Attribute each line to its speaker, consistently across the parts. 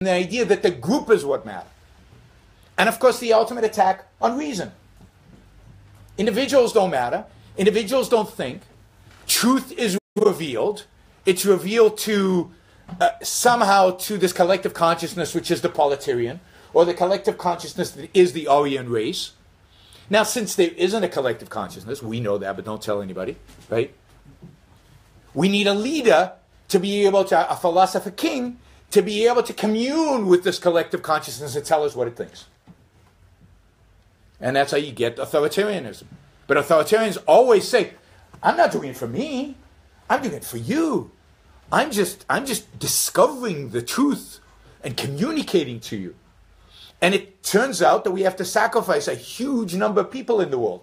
Speaker 1: the idea that the group is what matters. And of course, the ultimate attack on reason. Individuals don't matter. Individuals don't think. Truth is revealed. It's revealed to uh, somehow to this collective consciousness, which is the proletarian, or the collective consciousness that is the Aryan race. Now, since there isn't a collective consciousness, we know that, but don't tell anybody, right? We need a leader to be able to, a philosopher king, to be able to commune with this collective consciousness and tell us what it thinks. And that's how you get authoritarianism. But authoritarians always say, I'm not doing it for me, I'm doing it for you. I'm just, I'm just discovering the truth and communicating to you. And it turns out that we have to sacrifice a huge number of people in the world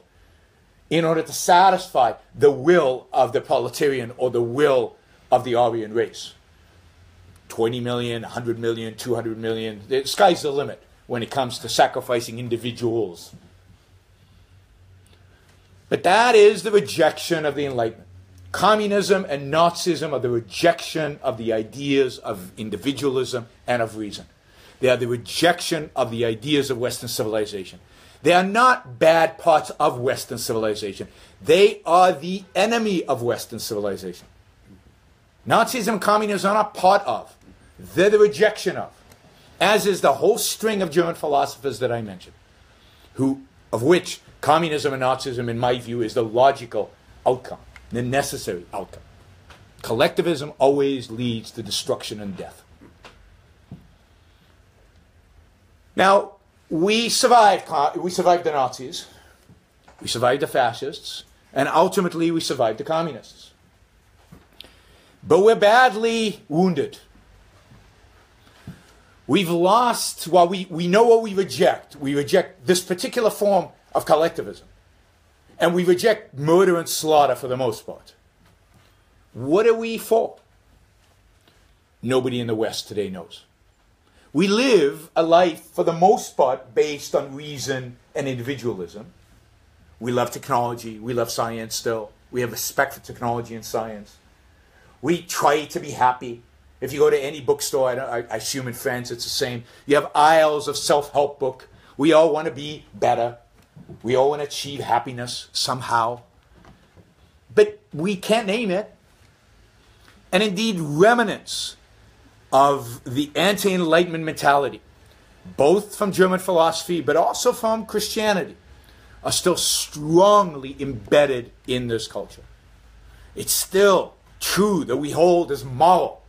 Speaker 1: in order to satisfy the will of the proletarian or the will of the Aryan race. 20 million, 100 million, 200 million. The sky's the limit when it comes to sacrificing individuals. But that is the rejection of the Enlightenment. Communism and Nazism are the rejection of the ideas of individualism and of reason. They are the rejection of the ideas of Western civilization. They are not bad parts of Western civilization. They are the enemy of Western civilization. Nazism and communism are not part of. They're the rejection of. As is the whole string of German philosophers that I mentioned, who, of which communism and Nazism, in my view, is the logical outcome, the necessary outcome. Collectivism always leads to destruction and death. Now, we survived, we survived the Nazis, we survived the fascists, and ultimately we survived the communists. But we're badly wounded. We've lost, well, we, we know what we reject. We reject this particular form of collectivism. And we reject murder and slaughter for the most part. What are we for? Nobody in the West today knows. We live a life, for the most part, based on reason and individualism. We love technology. We love science still. We have respect for technology and science. We try to be happy. If you go to any bookstore, I, I assume in France it's the same. You have aisles of self help book. We all want to be better. We all want to achieve happiness somehow. But we can't name it. And indeed, remnants of the anti Enlightenment mentality, both from German philosophy but also from Christianity, are still strongly embedded in this culture. It's still true that we hold as moral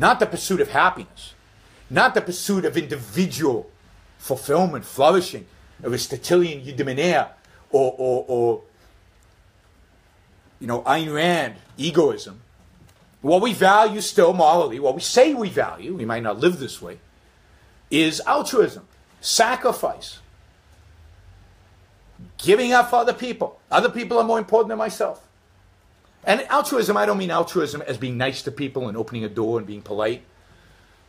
Speaker 1: not the pursuit of happiness, not the pursuit of individual fulfillment, flourishing, Aristotelian eudaimonia, or, or, or you know, Ayn Rand, egoism. What we value still morally, what we say we value, we might not live this way, is altruism, sacrifice, giving up for other people. Other people are more important than myself. And altruism, I don't mean altruism as being nice to people and opening a door and being polite.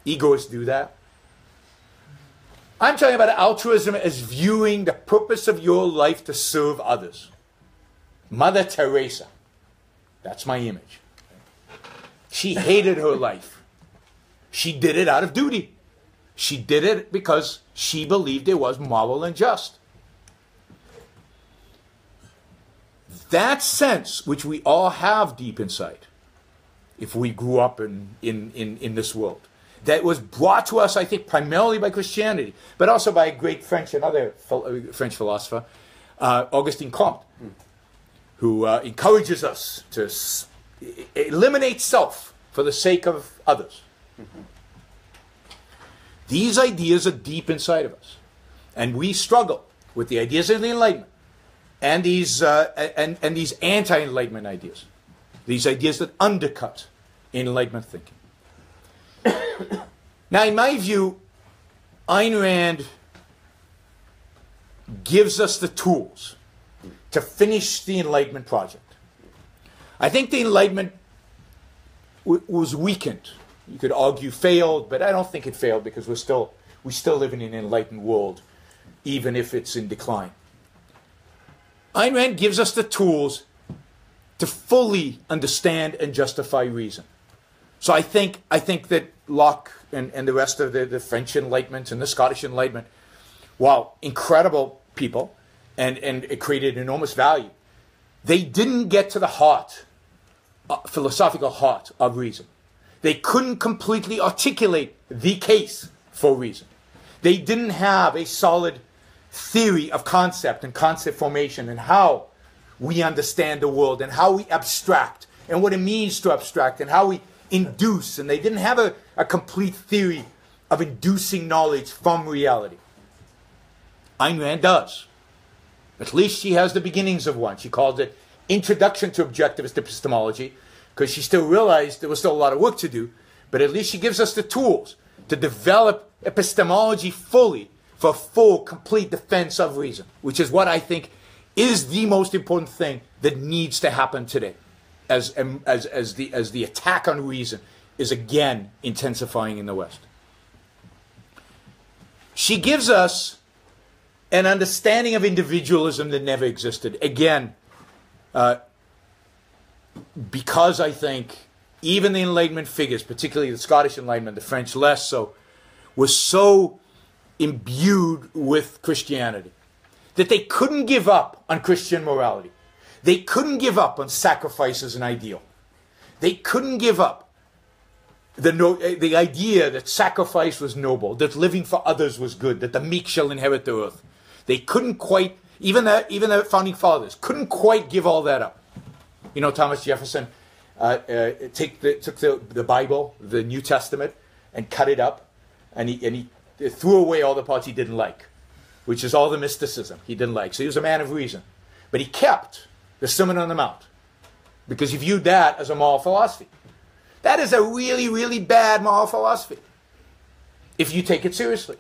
Speaker 1: Egoists do that. I'm talking about altruism as viewing the purpose of your life to serve others. Mother Teresa. That's my image. She hated her life. She did it out of duty. She did it because she believed it was moral and just. That sense, which we all have deep inside, if we grew up in, in, in, in this world, that was brought to us, I think, primarily by Christianity, but also by a great French, another uh, French philosopher, uh, Comte, who uh, encourages us to s- eliminate self for the sake of others. These ideas are deep inside of us, and we struggle with the ideas of the Enlightenment and these uh, and, and these anti-enlightenment ideas, these ideas that undercut enlightenment thinking. now, in my view, Ayn Rand gives us the tools to finish the enlightenment project. I think the enlightenment w- was weakened. You could argue failed, but I don't think it failed because we're still we still live in an enlightened world, even if it's in decline. Ayn Rand gives us the tools to fully understand and justify reason. So I think I think that Locke and, and the rest of the, the French Enlightenment and the Scottish Enlightenment, while incredible people and, and it created enormous value, they didn't get to the heart, uh, philosophical heart of reason. They couldn't completely articulate the case for reason. They didn't have a solid theory of concept and concept formation and how we understand the world and how we abstract and what it means to abstract and how we induce. And they didn't have a, a complete theory of inducing knowledge from reality. Ayn Rand does. At least she has the beginnings of one. She called it Introduction to Objectivist Epistemology because she still realized there was still a lot of work to do, but at least she gives us the tools to develop epistemology fully for full, complete defense of reason, which is what I think is the most important thing that needs to happen today as, um, as, as, the, as the attack on reason is again intensifying in the West. She gives us an understanding of individualism that never existed. Again, uh, because I think even the Enlightenment figures, particularly the Scottish Enlightenment, the French less so, was so imbued with Christianity that they couldn't give up on Christian morality. They couldn't give up on sacrifice as an ideal. They couldn't give up the, no, the idea that sacrifice was noble, that living for others was good, that the meek shall inherit the earth. They couldn't quite, even the, even the founding fathers, couldn't quite give all that up. You know, Thomas Jefferson uh, uh, take the, took the, the Bible, the New Testament, and cut it up, and he, and he threw away all the parts he didn't like, which is all the mysticism he didn't like. So he was a man of reason. But he kept the Sermon on the Mount, because he viewed that as a moral philosophy. That is a really, really bad moral philosophy if you take it seriously.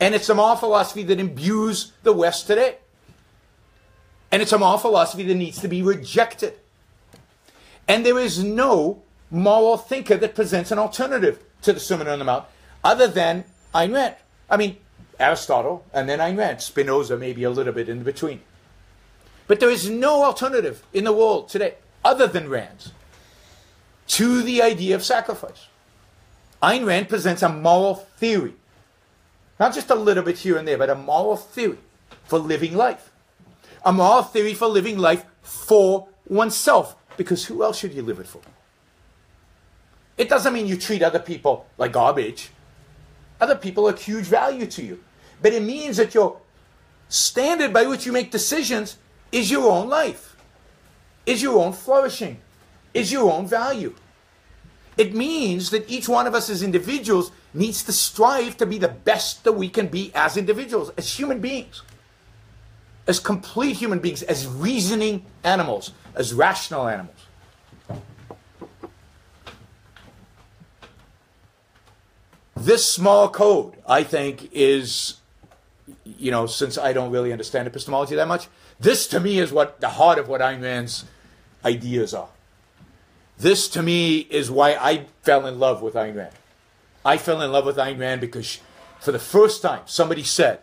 Speaker 1: And it's a moral philosophy that imbues the West today. And it's a moral philosophy that needs to be rejected. And there is no moral thinker that presents an alternative to the Sermon on the Mount other than Ayn Rand. I mean, Aristotle and then Ayn Rand. Spinoza maybe a little bit in between. But there is no alternative in the world today, other than Rand's, to the idea of sacrifice. Ayn Rand presents a moral theory, not just a little bit here and there, but a moral theory for living life. A moral theory for living life for oneself, because who else should you live it for? It doesn't mean you treat other people like garbage. Other people are huge value to you. But it means that your standard by which you make decisions is your own life, is your own flourishing, is your own value. It means that each one of us as individuals needs to strive to be the best that we can be as individuals, as human beings, as complete human beings, as reasoning animals, as rational animals. This small code, I think, is, you know, since I don't really understand epistemology that much, this to me is what the heart of what Ayn Rand's ideas are. This to me is why I fell in love with Ayn Rand. I fell in love with Ayn Rand because she, for the first time somebody said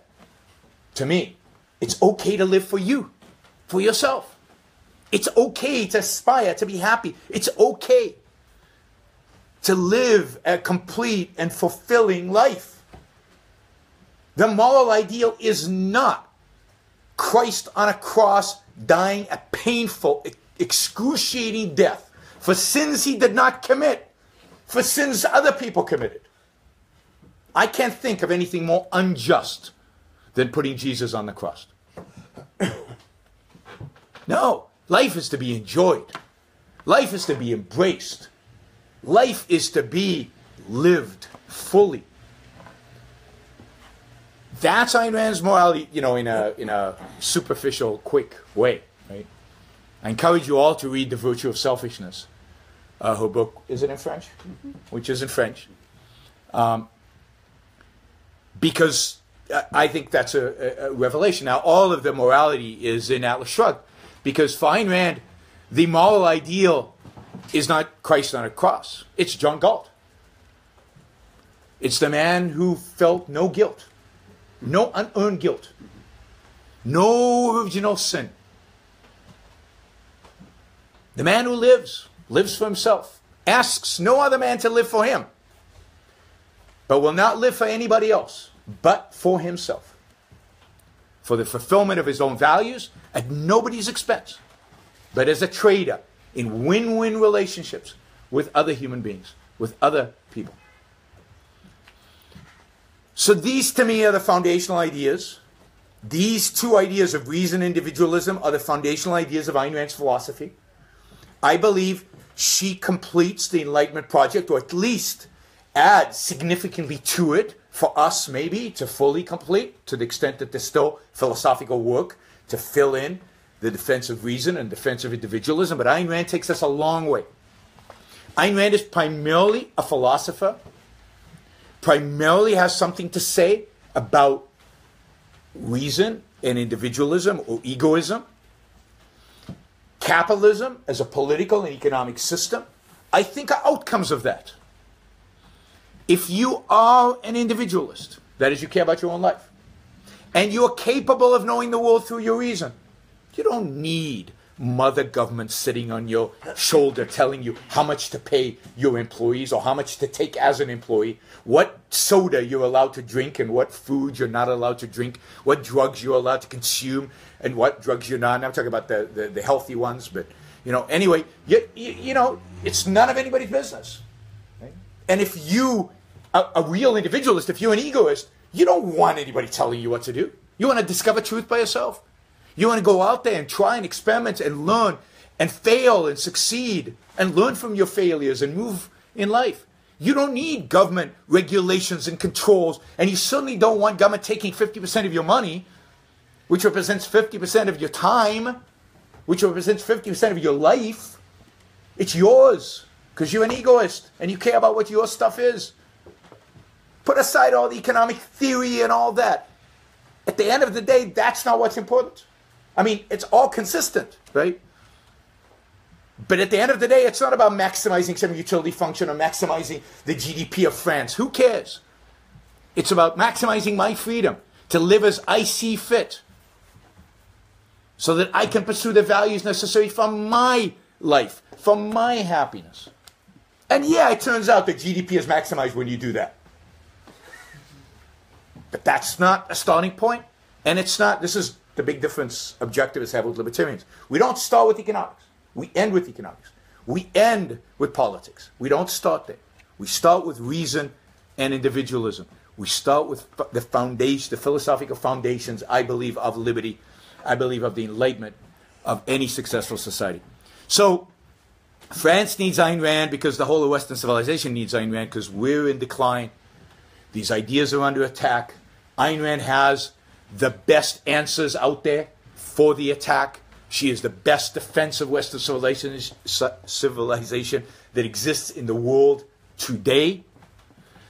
Speaker 1: to me, it's okay to live for you, for yourself. It's okay to aspire, to be happy. It's okay to live a complete and fulfilling life. The moral ideal is not Christ on a cross dying a painful, excruciating death for sins he did not commit, for sins other people committed. I can't think of anything more unjust than putting Jesus on the cross. no, life is to be enjoyed. Life is to be embraced. Life is to be lived fully. That's Ayn Rand's morality, you know, in a in a superficial, quick way, right? I encourage you all to read The Virtue of Selfishness. Uh, her book is it in French, mm-hmm. which is in French, um, because I think that's a, a, revelation. Now, all of the morality is in Atlas Shrugged, because for Ayn Rand, the moral ideal is not Christ on a cross; it's John Galt. It's the man who felt no guilt no unearned guilt, no original sin. The man who lives, lives for himself. asks no other man to live for him, but will not live for anybody else, but for himself, for the fulfillment of his own values at nobody's expense, but as a trader in win win relationships with other human beings, with other people. So these to me are the foundational ideas. These two ideas of reason and individualism are the foundational ideas of Ayn Rand's philosophy. I believe she completes the Enlightenment project, or at least adds significantly to it for us, maybe to fully complete, to the extent that there's still philosophical work to fill in the defense of reason and defense of individualism. But Ayn Rand takes us a long way. Ayn Rand is primarily a philosopher primarily has something to say about reason and individualism or egoism, capitalism as a political and economic system, I think are outcomes of that. If you are an individualist, that is, you care about your own life, and you're capable of knowing the world through your reason, you don't need mother government sitting on your shoulder telling you how much to pay your employees or how much to take as an employee, what soda you're allowed to drink and what food you're not allowed to drink, what drugs you're allowed to consume and what drugs you're not. And I'm talking about the, the, the healthy ones, but you know, anyway, you, you, you, know, it's none of anybody's business. And if you, a, a real individualist, if you're an egoist, you don't want anybody telling you what to do. You want to discover truth by yourself. You want to go out there and try and experiment and learn and fail and succeed and learn from your failures and move in life. You don't need government regulations and controls, and you certainly don't want government taking 50% of your money, which represents 50% of your time, which represents 50% of your life. It's yours because you're an egoist and you care about what your stuff is. Put aside all the economic theory and all that. At the end of the day, that's not what's important. I mean, it's all consistent, right? But at the end of the day, it's not about maximizing some utility function or maximizing the GDP of France. Who cares? It's about maximizing my freedom to live as I see fit so that I can pursue the values necessary for my life, for my happiness. And yeah, it turns out that GDP is maximized when you do that. But that's not a starting point, and it's not, this is the big difference objectivists have with libertarians. We don't start with economics. We end with economics. We end with politics. We don't start there. We start with reason and individualism. We start with the foundation, the philosophical foundations, I believe, of liberty. I believe of the enlightenment of any successful society. So, France needs Ayn Rand because the whole of Western civilization needs Ayn Rand because we're in decline. These ideas are under attack. Ayn Rand has the best answers out there for the attack. She is the best defense of Western civilization that exists in the world today.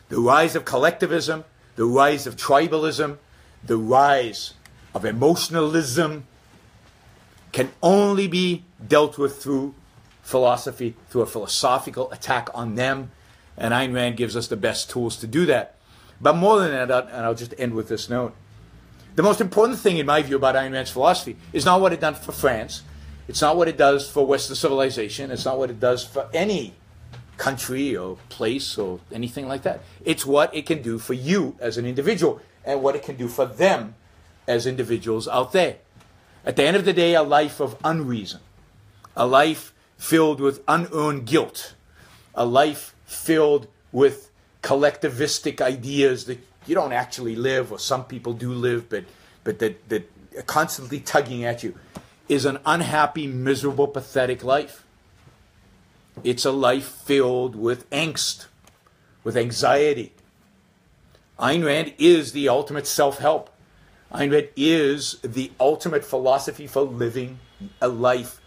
Speaker 1: The rise of collectivism, the rise of tribalism, the rise of emotionalism can only be dealt with through philosophy, through a philosophical attack on them. And Ayn Rand gives us the best tools to do that. But more than that, and I'll just end with this note the most important thing, in my view, about Ayn Rand's philosophy is not what it done for France. It's not what it does for Western civilization. It's not what it does for any country or place or anything like that. It's what it can do for you as an individual and what it can do for them as individuals out there. At the end of the day, a life of unreason, a life filled with unearned guilt, a life filled with collectivistic ideas that you don't actually live, or some people do live, but but that that constantly tugging at you, is an unhappy, miserable, pathetic life. It's a life filled with angst, with anxiety. Ayn Rand is the ultimate self-help. Ayn Rand is the ultimate philosophy for living a life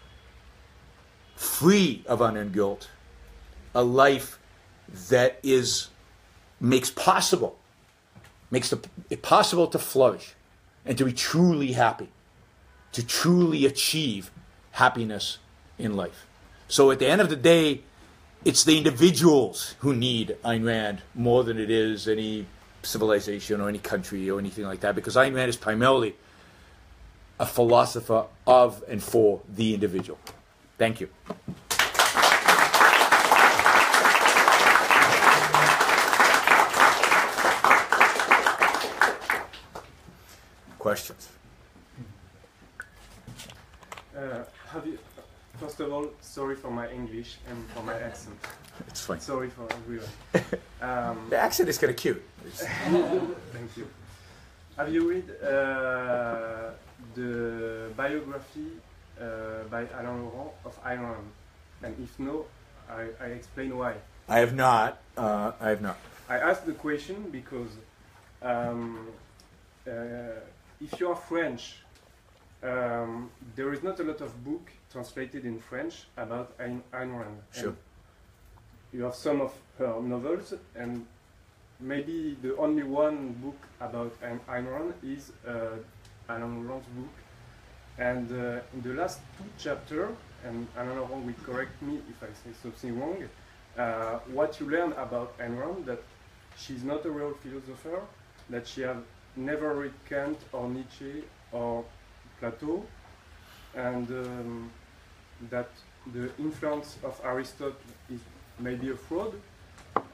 Speaker 1: free of unearned guilt, a life that is makes possible makes it possible to flourish and to be truly happy, to truly achieve happiness in life. So at the end of the day, it's the individuals who need Ayn Rand more than it is any civilization or any country or anything like that, because Ayn Rand is primarily a philosopher of and for the individual. Thank you. Questions?
Speaker 2: Uh, have you, first of all, sorry for my English and for my accent.
Speaker 1: It's fine.
Speaker 2: Sorry for everyone. Um,
Speaker 1: The accent is kind of cute.
Speaker 2: thank you. Have you read uh, the biography uh, by Alain Laurent of Rand? And if no, I, I explain why.
Speaker 1: I have not. Uh, I have not.
Speaker 2: I asked the question because um, uh, if you are French, um, there is not a lot of book translated in French about Ayn, Ayn Rand. And
Speaker 1: Sure.
Speaker 2: You have some of her novels, and maybe the only one book about Ayn, Ayn Rand is uh, Alain Laurent's book. And uh, in the last two chapters, and Alain Laurent will correct me if I say something wrong, uh, what you learn about Ayn Rand that she's not a real philosopher, that she have never read Kant or Nietzsche or Plato, and um, that the influence of Aristotle is maybe a fraud,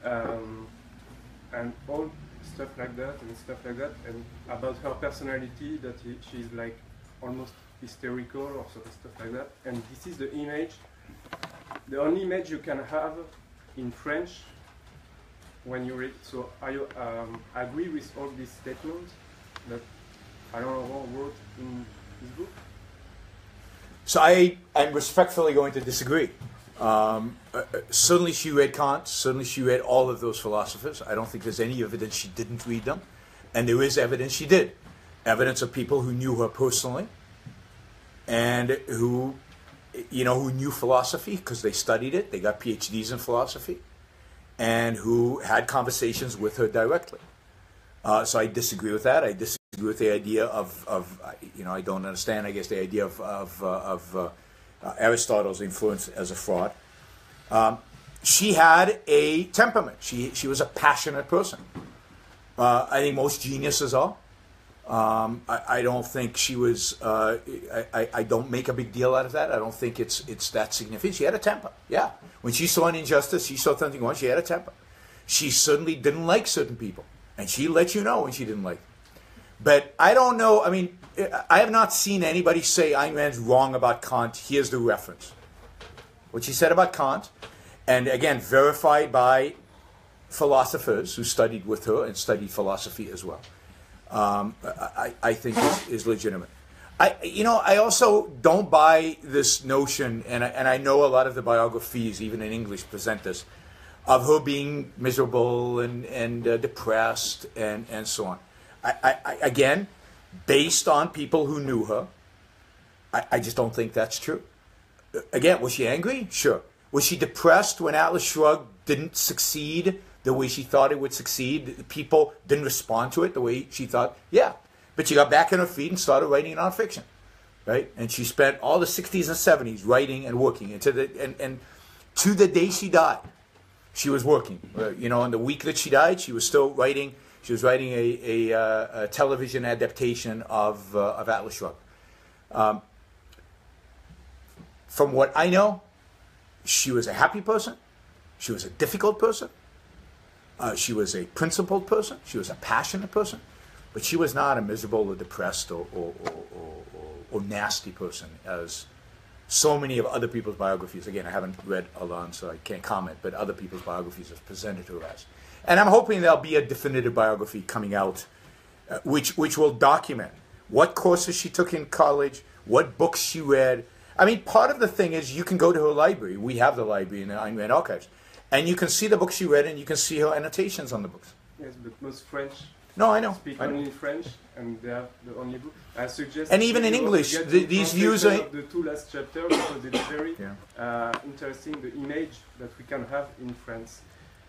Speaker 2: um, and all stuff like that and stuff like that, and about her personality that he, she's like almost hysterical or stuff like that. And this is the image, the only image you can have in French when you read. So I um, agree with all these statements that Alain Laurent wrote in his book.
Speaker 1: So I am respectfully going to disagree. Um, uh, uh, certainly, she read Kant. Certainly, she read all of those philosophers. I don't think there's any evidence she didn't read them, and there is evidence she did. Evidence of people who knew her personally, and who, you know, who knew philosophy because they studied it. They got PhDs in philosophy, and who had conversations with her directly. Uh, so I disagree with that. I disagree with the idea of, of uh, you know, I don't understand, I guess, the idea of, of, uh, of uh, uh, Aristotle's influence as a fraud. Um, she had a temperament. She, she was a passionate person. Uh, I think most geniuses are. Um, I, I don't think she was. Uh, I, I, don't make a big deal out of that. I don't think it's it's that significant. She had a temper. Yeah, when she saw an injustice, she saw something wrong. She had a temper. She certainly didn't like certain people, and she let you know when she didn't like. But I don't know. I mean, I have not seen anybody say Ayn Rand's wrong about Kant. Here's the reference. What she said about Kant, and again verified by philosophers who studied with her and studied philosophy as well um, I, I think is, is legitimate. I, you know, I also don't buy this notion, and I, and I know a lot of the biographies, even in English, present this, of her being miserable and, and uh, depressed and, and so on. I, I, again, based on people who knew her, I, I just don't think that's true. Again, was she angry? Sure. Was she depressed when Atlas Shrugged didn't succeed the way she thought it would succeed. People didn't respond to it the way she thought. Yeah, but she got back on her feet and started writing nonfiction, right? And she spent all the '60s and '70s writing and working, and to the and, and to the day she died, she was working. Uh, you know, on the week that she died, she was still writing. She was writing a, a, uh, a television adaptation of uh, of Atlas Shrugged. Um, from what I know, she was a happy person. She was a difficult person. Uh, she was a principled person. She was a passionate person, but she was not a miserable or depressed or, or, or, or, nasty person as so many of other people's biographies. Again, I haven't read Alain, so I can't comment, but other people's biographies have presented her as. And I'm hoping there'll be a definitive biography coming out, uh, which which will document what courses she took in college, what books she read. I mean, part of the thing is you can go to her library. We have the library in the Ayn Rand archives and you can see the books she read, and you can see her annotations on the books.
Speaker 2: Yes, but most French
Speaker 1: No, I know.
Speaker 2: speak
Speaker 1: I know.
Speaker 2: only French, and they have the only book. I suggest.
Speaker 1: And even in English, the-
Speaker 2: the
Speaker 1: these views are-
Speaker 2: the two last chapters because it's very
Speaker 1: Yeah.
Speaker 2: uh, interesting the image that we can have in France,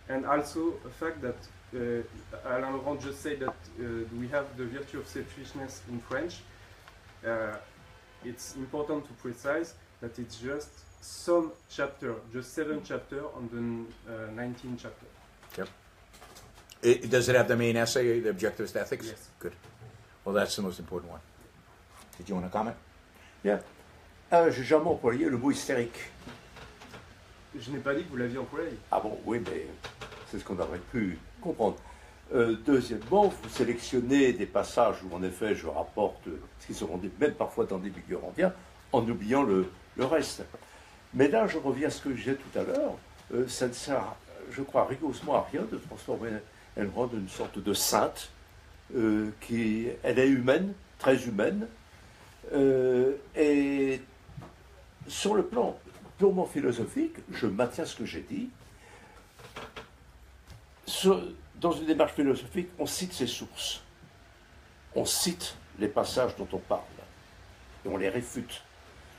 Speaker 2: and also the fact that uh, Alain Laurent just said that uh, we have the virtue of selfishness in French. Uh, it's important to precise that it's just some chapter, just seven chapter on the uh, 19 chapter.
Speaker 1: It, does it have the main essay, the objectivist ethics?
Speaker 2: Yes.
Speaker 1: Good. Well, that's the most important one. Did you want to comment?
Speaker 3: Bien. Ah, j'ai jamais employé le mot hystérique.
Speaker 2: Je n'ai pas dit que vous l'aviez employé.
Speaker 3: Ah bon, oui, mais c'est ce qu'on aurait pu comprendre. Euh, deuxièmement, vous sélectionnez des passages où, en effet, je rapporte ce qui seront des, même parfois dans des milieux indiens, en oubliant le, le, reste. Mais là, je reviens à ce que j'ai tout à l'heure. Euh, ça ne sert, je crois, rigoureusement à rien de transformer Elrond en une sorte de sainte. Euh, qui, elle est humaine, très humaine. Euh, et sur le plan purement philosophique, je maintiens ce que j'ai dit. dans une démarche philosophique, on cite ses sources. On cite les passages dont on parle. Et on les réfute.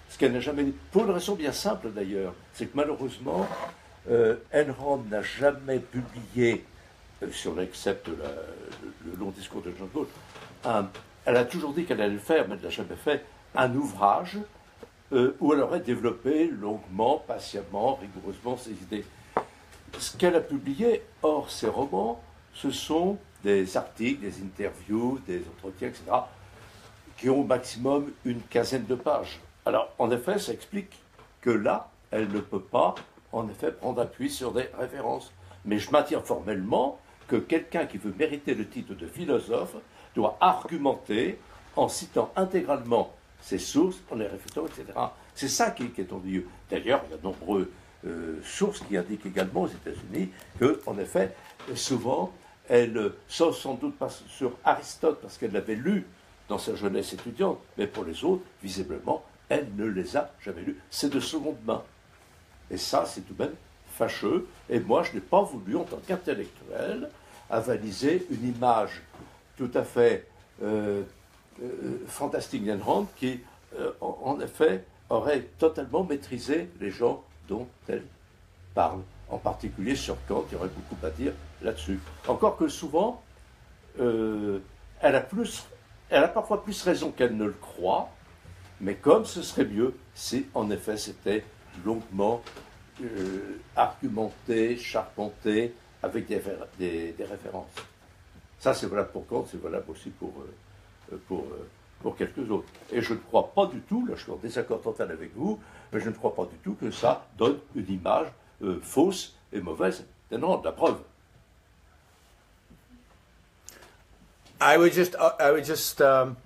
Speaker 3: Ce qu'elle n'a jamais dit. Pour une raison bien simple d'ailleurs, c'est que malheureusement, euh, Enron n'a jamais publié, euh, si on accepte le, long discours de John Paul, elle a toujours dit qu'elle allait le faire, mais elle n'a jamais fait, un ouvrage euh, où elle aurait développé longuement, patiemment, rigoureusement ses idées. Ce qu'elle a publié, hors ses romans, ce sont des articles, des interviews, des entretiens, etc., qui ont au maximum une quinzaine de pages. Alors, en effet, ça explique que là, elle ne peut pas, en effet, prendre appui sur des références. Mais je maintiens formellement que quelqu'un qui veut mériter le titre de philosophe doit argumenter en citant intégralement ses sources, en les réfutant, etc. C'est ça qui, est ennuyeux. D'ailleurs, il y a de nombreuses euh, sources qui indiquent également aux États-Unis que, en effet, souvent, elle, sauf sans doute pas sur Aristote, parce qu'elle l'avait lu dans sa jeunesse étudiante, mais pour les autres, visiblement, elle ne les a jamais lus. C'est de seconde main. Et ça, c'est tout de même fâcheux. Et moi, je n'ai pas voulu, en tant qu'intellectuel, avaliser une image tout à fait euh, euh, fantastique qui, euh, en, effet, aurait totalement maîtrisé les gens dont elle parle. En particulier sur Kant, il y aurait beaucoup à dire là-dessus. Encore que souvent, elle, a plus, elle a parfois plus raison qu'elle ne le croit, mais comme ce serait mieux si, en effet, c'était longuement argumenté, charpenté, avec des, références. Ça, c'est valable pour Kant, c'est valable aussi pour, euh, euh, pour quelques autres. Et je ne crois pas du tout, là je suis en désaccord total avec vous, mais je ne crois pas du tout que ça donne une image euh, fausse et mauvaise. Non, de la preuve.
Speaker 1: I would just, uh, um,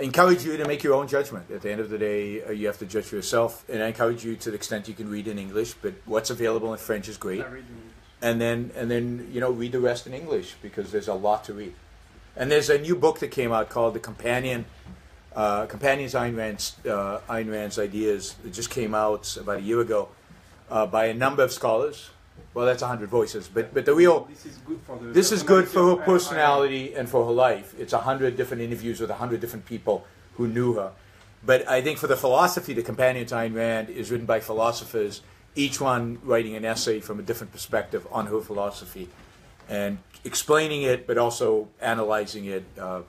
Speaker 1: encourage you to make your own judgment. At the end of the day, uh, you have to judge for yourself. And I encourage you to the extent you can read in English, but what's available in French is great and then and then you know read the rest in English because there's a lot to read. And there's a new book that came out called The Companion, uh, Companions Ayn Rand's, uh, Ayn Rand's Ideas. It just came out about a year ago uh, by a number of scholars. Well, that's a hundred voices, but but the real
Speaker 2: this is good for
Speaker 1: this is good for her personality and for her life. It's a hundred different interviews with a hundred different people who knew her. But I think for the philosophy, the companion to Ayn Rand is written by philosophers each one writing an essay from a different perspective on her philosophy and explaining it, but also analyzing it. Uh,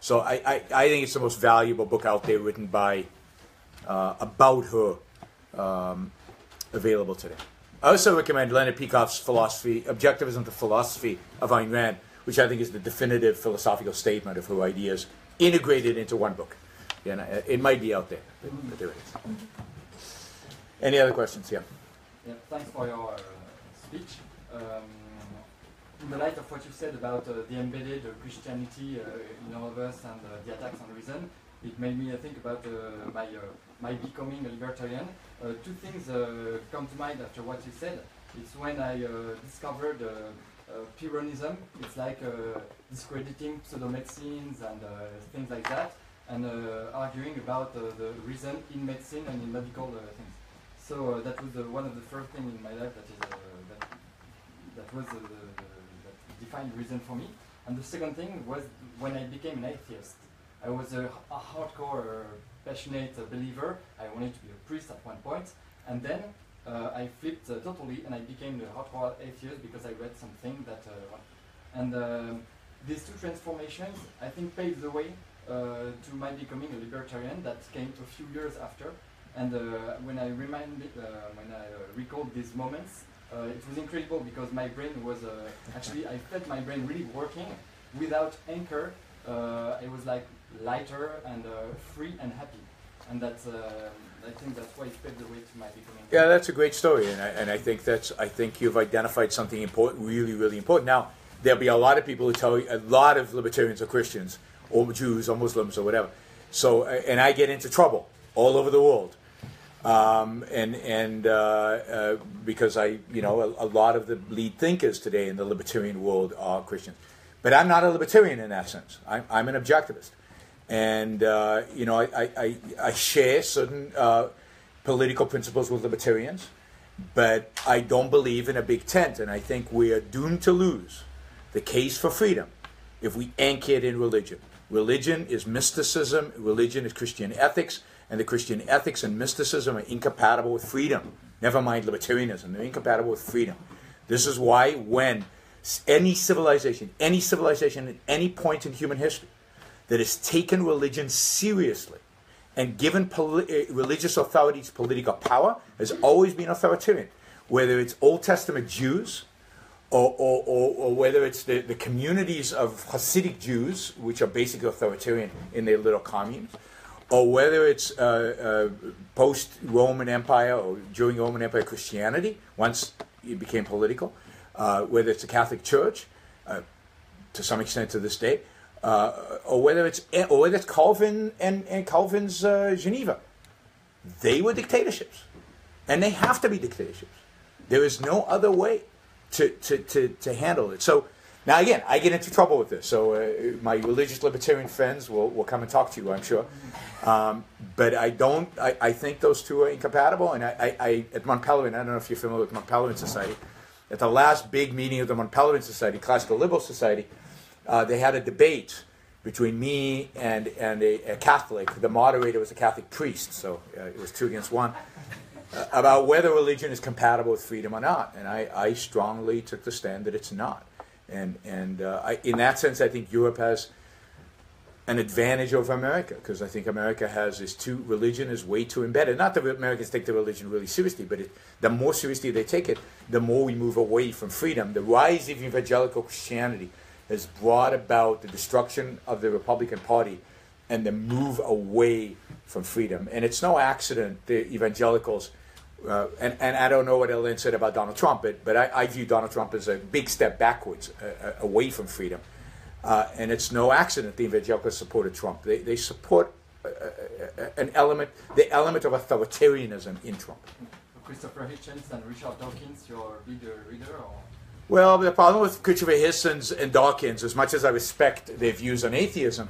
Speaker 1: so I, I, I, think it's the most valuable book out there written by uh, about her um, available today. I also recommend Leonard Peikoff's philosophy, Objectivism the Philosophy of Ayn Rand, which I think is the definitive philosophical statement of her ideas integrated into one book. And it might be out there, but there it is. Any other questions? Yeah.
Speaker 4: Yeah, thanks for your uh, speech. Um, in the light of what you said about uh, the embedded uh, Christianity in all of us and the attacks on reason, it made me think about my my becoming a libertarian. two things come to mind after what you said. It's when I discovered uh, Pyrrhonism. It's like uh, discrediting pseudo-medicines and uh, things like that, and arguing about the reason in medicine and in medical things. So uh, that was uh, one of the first things in my life that is uh, that, that was the, the, that defined reason for me. And the second thing was when I became an atheist. I was a, a hardcore, passionate believer. I wanted to be a priest at one point, and then uh, I flipped uh, totally and I became a hardcore atheist because I read something that. Uh, and um, these two transformations, I think, paved the way to my becoming a libertarian. That came a few years after, and uh, when I remind, uh, when I uh, recalled these moments, it was incredible because my brain was actually I felt my brain really working without anchor. it was like lighter and free and happy, and that's. I think that's why it paved the way to my becoming.
Speaker 1: Yeah, that's a great story, and I, and I think that's I think you've identified something important, really, really important. Now, there'll be a lot of people who tell you, a lot of libertarians are Christians or Jews or Muslims or whatever. So, uh, and I get into trouble all over the world. Um, and and uh, uh, because I, you know, a, a, lot of the lead thinkers today in the libertarian world are Christians. But I'm not a libertarian in that sense. I'm, I'm an objectivist. And, uh, you know, I, I, I share certain uh, political principles with libertarians, but I don't believe in a big tent. And I think we are doomed to lose the case for freedom if we anchor it in religion. Religion is mysticism, religion is Christian ethics, and the Christian ethics and mysticism are incompatible with freedom. Never mind libertarianism, they're incompatible with freedom. This is why, when any civilization, any civilization at any point in human history that has taken religion seriously and given poli- eh, religious authorities political power has always been authoritarian. Whether it's Old Testament Jews, or, or, or, or, whether it's the, the communities of Hasidic Jews, which are basically authoritarian in their little communes, or whether it's uh, uh, post Roman Empire or during Roman Empire Christianity, once it became political, uh, whether it's the Catholic Church, uh, to some extent to this day, uh, or whether it's or whether it's Calvin and, and Calvin's uh, Geneva, they were dictatorships, and they have to be dictatorships. There is no other way to, to, to, to handle it. So now again, I get into trouble with this. So uh, my religious libertarian friends will, will come and talk to you, I'm sure. Um, but I don't. I, I think those two are incompatible. And I, I, I at Mont Pelerin, I don't know if you're familiar with Mont Pelerin Society. At the last big meeting of the Mont Pelerin Society, Classical Liberal Society, uh, they had a debate between me and and a, a, Catholic. The moderator was a Catholic priest, so uh, it was two against one about whether religion is compatible with freedom or not. And I, I strongly took the stand that it's not. And, and uh, I, in that sense, I think Europe has an advantage over America because I think America has this too religion is way too embedded. Not that Americans take the religion really seriously, but it, the more seriously they take it, the more we move away from freedom. The rise of evangelical Christianity has brought about the destruction of the Republican Party and the move away from freedom. And it's no accident the evangelicals, uh, and, and I don't know what Alain said about Donald Trump, but, but I, I view Donald Trump as a big step backwards, uh, uh, away from freedom. Uh, and it's no accident the evangelicals supported Trump. They, they support uh, uh, an element, the element of authoritarianism in Trump.
Speaker 4: Christopher Hitchens and Richard Dawkins, your leader, reader? Or?
Speaker 1: Well, the problem with Christopher Hitchens and Dawkins, as much as I respect their views on atheism,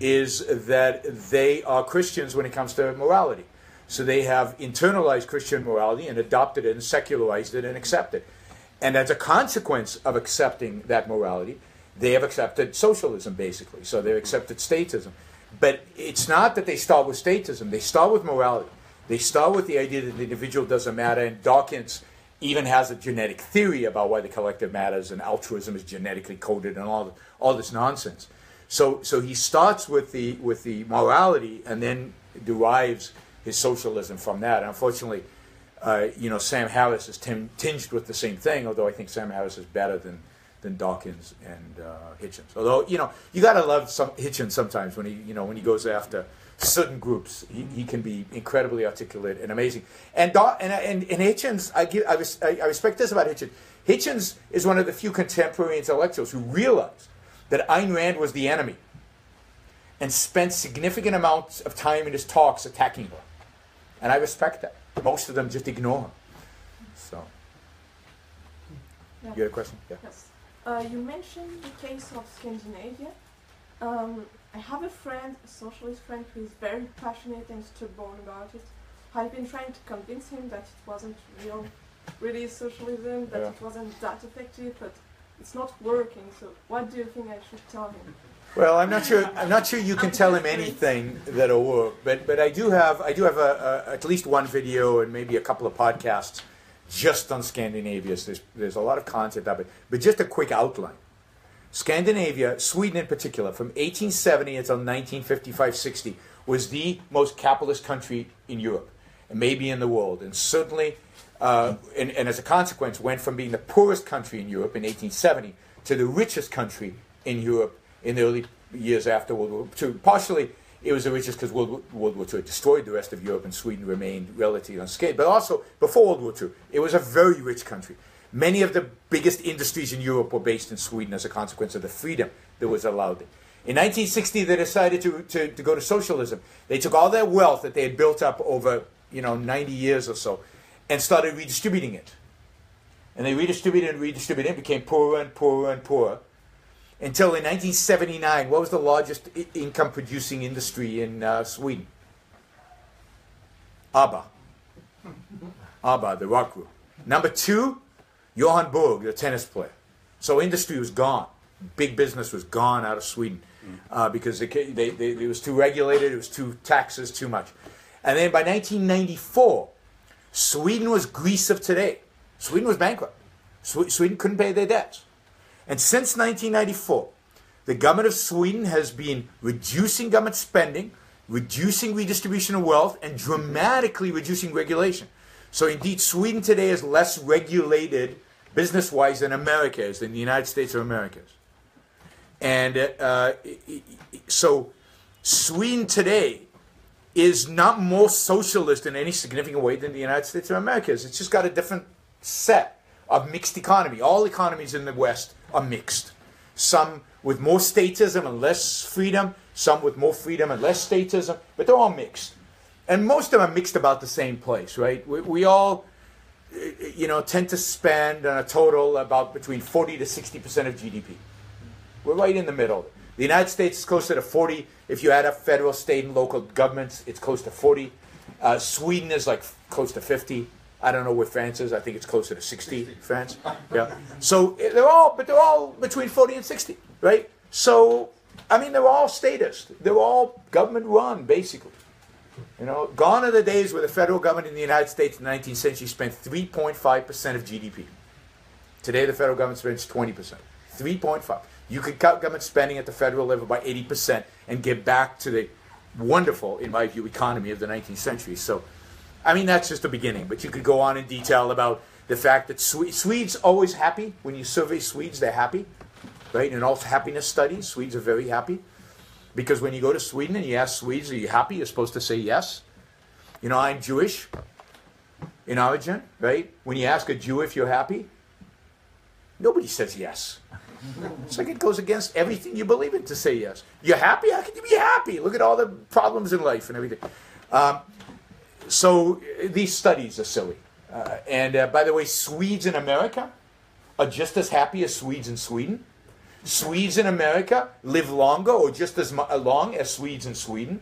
Speaker 1: is that they are Christians when it comes to morality. So they have internalized Christian morality and adopted it and secularized it and accepted. And as a consequence of accepting that morality, they have accepted socialism basically. So they've accepted statism. But it's not that they start with statism, they start with morality. They start with the idea that the individual doesn't matter, and Dawkins even has a genetic theory about why the collective matters and altruism is genetically coded and all, all this nonsense. So, so he starts with the, with the morality and then derives his socialism from that. And unfortunately, uh, you know, Sam Harris is tim- tinged with the same thing, although I think Sam Harris is better than, than Dawkins and uh, Hitchens. Although, you know, you got to love some, Hitchens sometimes when he, you know, when he goes after certain groups. He, he can be incredibly articulate and amazing. And, and, and, and Hitchens, I, give, I, res- I respect this about Hitchens. Hitchens is one of the few contemporary intellectuals who realize that Ayn Rand was the enemy and spent significant amounts of time in his talks attacking her. And I respect that. Most of them just ignore her. So, yeah. you had a question?
Speaker 5: Yeah. Yes. Uh, you mentioned the case of Scandinavia. Um, I have a friend, a socialist friend, who is very passionate and stubborn about it. I've been trying to convince him that it wasn't real, really socialism, that yeah. it wasn't that effective, but it's not working. So what do you think I should tell him?
Speaker 1: Well, I'm not sure. I'm not sure you can tell him anything that'll work. But but I do have I do have a, a, at least one video and maybe a couple of podcasts just on Scandinavia. So there's there's a lot of content of it. But just a quick outline. Scandinavia, Sweden in particular, from 1870 until 1955-60, was the most capitalist country in Europe, and maybe in the world, and certainly uh, and, and, as a consequence, went from being the poorest country in Europe in 1870 to the richest country in Europe in the early years after World War II. Partially, it was the richest because World, World War II destroyed the rest of Europe and Sweden remained relatively unscathed. But also, before World War II, it was a very rich country. Many of the biggest industries in Europe were based in Sweden as a consequence of the freedom that was allowed. In 1960, they decided to, to, to go to socialism. They took all their wealth that they had built up over you know 90 years or so and started redistributing it. And they redistributed and redistributed it, became poorer and poorer and poorer. Until in 1979, what was the largest I- income producing industry in uh, Sweden? ABBA. ABBA, the rock group. Number two, Johan Borg, the tennis player. So industry was gone. Big business was gone out of Sweden uh, because ca- they, they, it was too regulated, it was too taxes, too much. And then by 1994, Sweden was Greece of today. Sweden was bankrupt. Sweden couldn't pay their debts. And since 1994, the government of Sweden has been reducing government spending, reducing redistribution of wealth, and dramatically reducing regulation. So, indeed, Sweden today is less regulated business wise than America is, than the United States of America is. And uh, uh, so, Sweden today is not more socialist in any significant way than the United States of America is. It's just got a different set of mixed economy. All economies in the West are mixed. Some with more statism and less freedom, some with more freedom and less statism, but they're all mixed. And most of them are mixed about the same place, right? We, we all, you know, tend to spend on a total about between 40 to 60% of GDP. We're right in the middle. The United States is closer to 40. If you add up federal, state, and local governments, it's close to 40. Uh, Sweden is like close to 50. I don't know where France is. I think it's closer to 60. France. Yeah. So eh, they're all, but they're all between 40 and 60, right? So, I mean, they're all statist. They're all government run, basically. You know, gone are the days where the federal government in the United States in the 19th century spent 3.5% of GDP. Today, the federal government spends 20%. 3.5. You could cut government spending at the federal level by 80% and get back to the wonderful, in my view, economy of the 19th century. So, I mean, that's just the beginning. But you could go on in detail about the fact that Swe- Swedes always happy. When you survey Swedes, they're happy, right? In all happiness studies, Swedes are very happy. Because when you go to Sweden and you ask Swedes, are you happy? You're supposed to say yes. You know, I'm Jewish in origin, right? When you ask a Jew if you're happy, nobody says yes. It's like it goes against everything you believe in to say yes. You're happy? How can you be happy? Look at all the problems in life and everything. Um, so these studies are silly. Uh, and uh, by the way, Swedes in America are just as happy as Swedes in Sweden. Swedes in America live longer or just as long as Swedes in Sweden.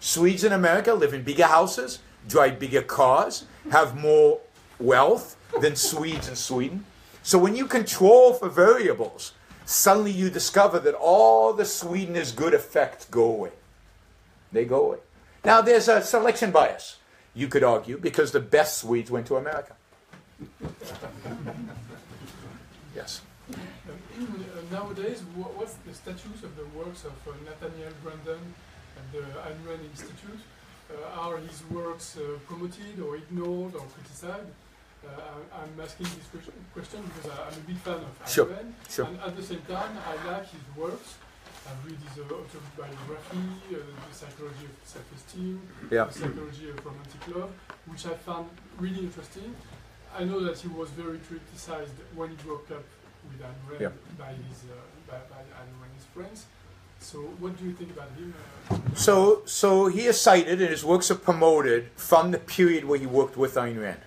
Speaker 1: Swedes in America live in bigger houses, drive bigger cars, have more wealth than Swedes in Sweden. So when you control for variables, suddenly you discover that all the Sweden is good effects go away. They go away. Now there's a selection bias, you could argue, because the best Swedes went to America. yes.
Speaker 6: Nowadays, wha- what's the status of the works of uh, Nathaniel Branden at the Ayn Rand Institute? Uh, are his works uh, promoted or ignored or criticized? Uh, I- I'm asking this question, because I- I'm a big fan of Ayn
Speaker 1: Sure,
Speaker 6: Rand,
Speaker 1: sure.
Speaker 6: and at the same time, I like his works. I've read his autobiography, uh, The Psychology of Self-Esteem,
Speaker 1: Yeah.
Speaker 6: The Psychology of Romantic Love, which I found really interesting. I know that he was very criticized when he broke up with Ayn
Speaker 1: Yeah.
Speaker 6: by his uh, by, by Ayn Rand's friends. So, what do you think about him? Uh,
Speaker 1: So, so he is cited, and his works are promoted from the period where he worked with Ayn Rand.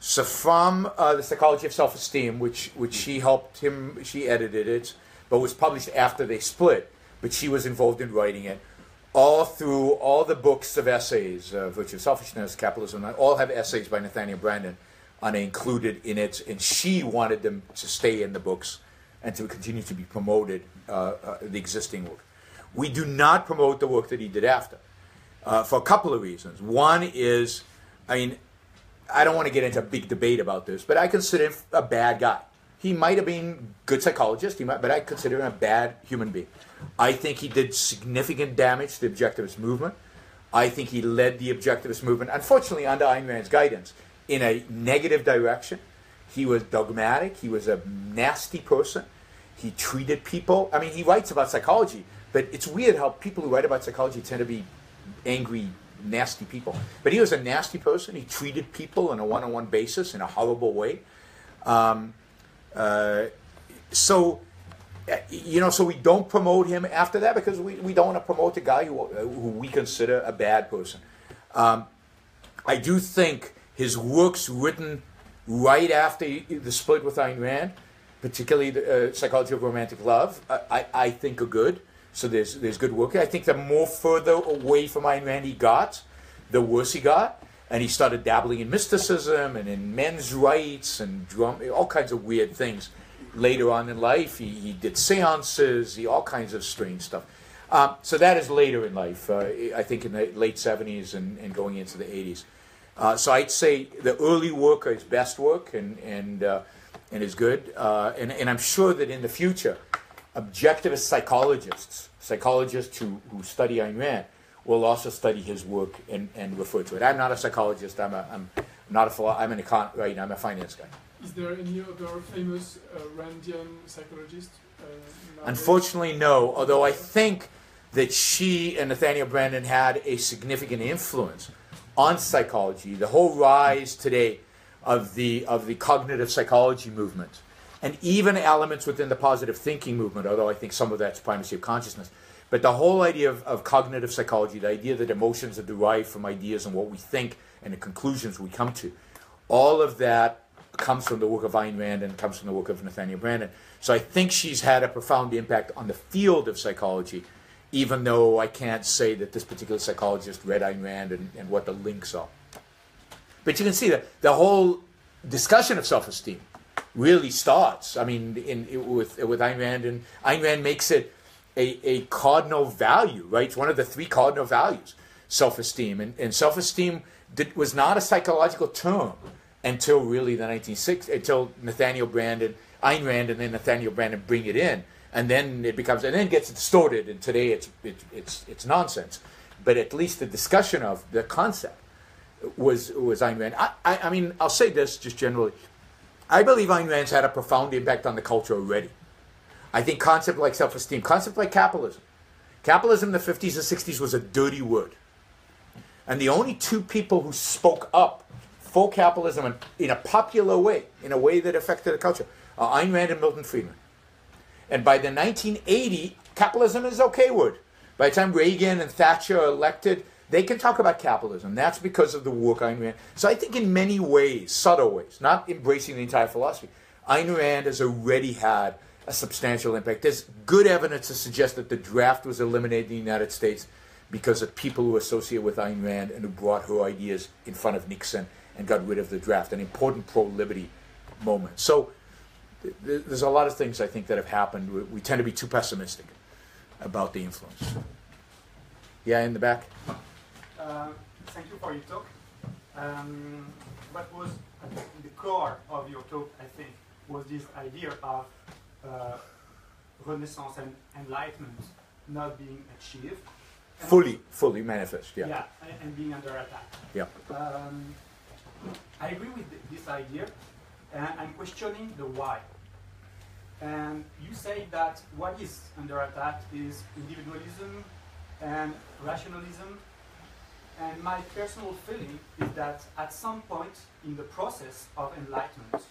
Speaker 1: So, from uh, the Psychology of Self-Esteem, which which she helped him, she edited it, but was published after they split. But she was involved in writing it. All through all the books of essays, uh, Virtue of Selfishness, Capitalism, all have essays by Nathaniel Branden, and included in it. And she wanted them to stay in the books and to continue to be promoted, uh, uh, the existing work. We do not promote the work that he did after, uh, for a couple of reasons. One is, I mean, I don't want to get into a big debate about this, but I consider him a bad guy. He might have been a good psychologist, he might, but I consider him a bad human being. I think he did significant damage to the objectivist movement. I think he led the objectivist movement, unfortunately, under Ayn Rand's guidance, in a negative direction. He was dogmatic. He was a nasty person. He treated people. I mean, he writes about psychology, but it's weird how people who write about psychology tend to be angry, nasty people. But he was a nasty person. He treated people on a one on one basis in a horrible way. Um, uh, so, you know, so we don't promote him after that because we, we don't want to promote a guy who, who we consider a bad person. Um, I do think his works written right after the split with Ayn Rand, particularly the uh, Psychology of Romantic Love, I, I think are good. So there's there's good work. I think the more further away from Ayn Rand he got, the worse he got. And he started dabbling in mysticism and in men's rights and drum, all kinds of weird things. Later on in life, he, he did seances, he all kinds of strange stuff. Um, so that is later in life, uh, I think in the late 70s and, and going into the 80s. Uh, so I'd say the early work is best work and, and, uh, and is good. Uh, and, and I'm sure that in the future, objectivist psychologists, psychologists who, who study Ayn Rand, will also study his work and, and refer to it. I'm not a psychologist. I'm a I'm not a philo- I'm an econ right. I'm a finance guy.
Speaker 6: Is there any other famous uh, Randian psychologist? Uh.
Speaker 1: Unfortunately, no. Although I think that she and Nathaniel Branden had a significant influence on psychology. The whole rise today of the of the cognitive psychology movement, and even elements within the positive thinking movement. Although I think some of that's primacy of consciousness. But the whole idea of, of cognitive psychology, the idea that emotions are derived from ideas and what we think and the conclusions we come to, all of that comes from the work of Ayn Rand and comes from the work of Nathaniel Branden. So I think she's had a profound impact on the field of psychology, even though I can't say that this particular psychologist read Ayn Rand and, and what the links are. But you can see that the whole discussion of self-esteem really starts. I mean, in, with with Ayn Rand, and Ayn Rand makes it a, a cardinal value, right? It's one of the three cardinal values, self-esteem. And, and self-esteem was not a psychological term until really the 1960s, until Nathaniel Branden, Ayn Rand, and then Nathaniel Branden bring it in. And then it becomes, and then gets distorted, and today it's, it, it's, it's nonsense. But at least the discussion of the concept was, was Ayn Rand. I, I, I mean, I'll say this just generally. I believe Ayn Rand's had a profound impact on the culture already. I think concept like self-esteem, concept like capitalism. Capitalism in the 50s and 60s was a dirty word. And the only two people who spoke up for capitalism in a popular way, in a way that affected the culture, are Ayn Rand and Milton Friedman. And by the 1980, capitalism is okay word. By the time Reagan and Thatcher are elected, they can talk about capitalism. That's because of the work Ayn Rand. So I think in many ways, subtle ways, not embracing the entire philosophy, Ayn Rand has already had a substantial impact. There's good evidence to suggest that the draft was eliminated in the United States because of people who associate with Ayn Rand and who brought her ideas in front of Nixon and got rid of the draft, an important pro-liberty moment. So there's a lot of things I think that have happened. We, we tend to be too pessimistic about the influence. Yeah, in the back.
Speaker 7: Uh, thank you for your talk. Um, what was the core of your talk, I think, was this idea of uh, Renaissance and Enlightenment not being achieved. And-
Speaker 1: Fully, fully manifest, yeah.
Speaker 7: Yeah, and, and being under attack.
Speaker 1: Yeah.
Speaker 7: Um, I agree with this idea, and I'm questioning the why. And you say that what is under attack is individualism and rationalism. And my personal feeling is that at some point in the process of enlightenment,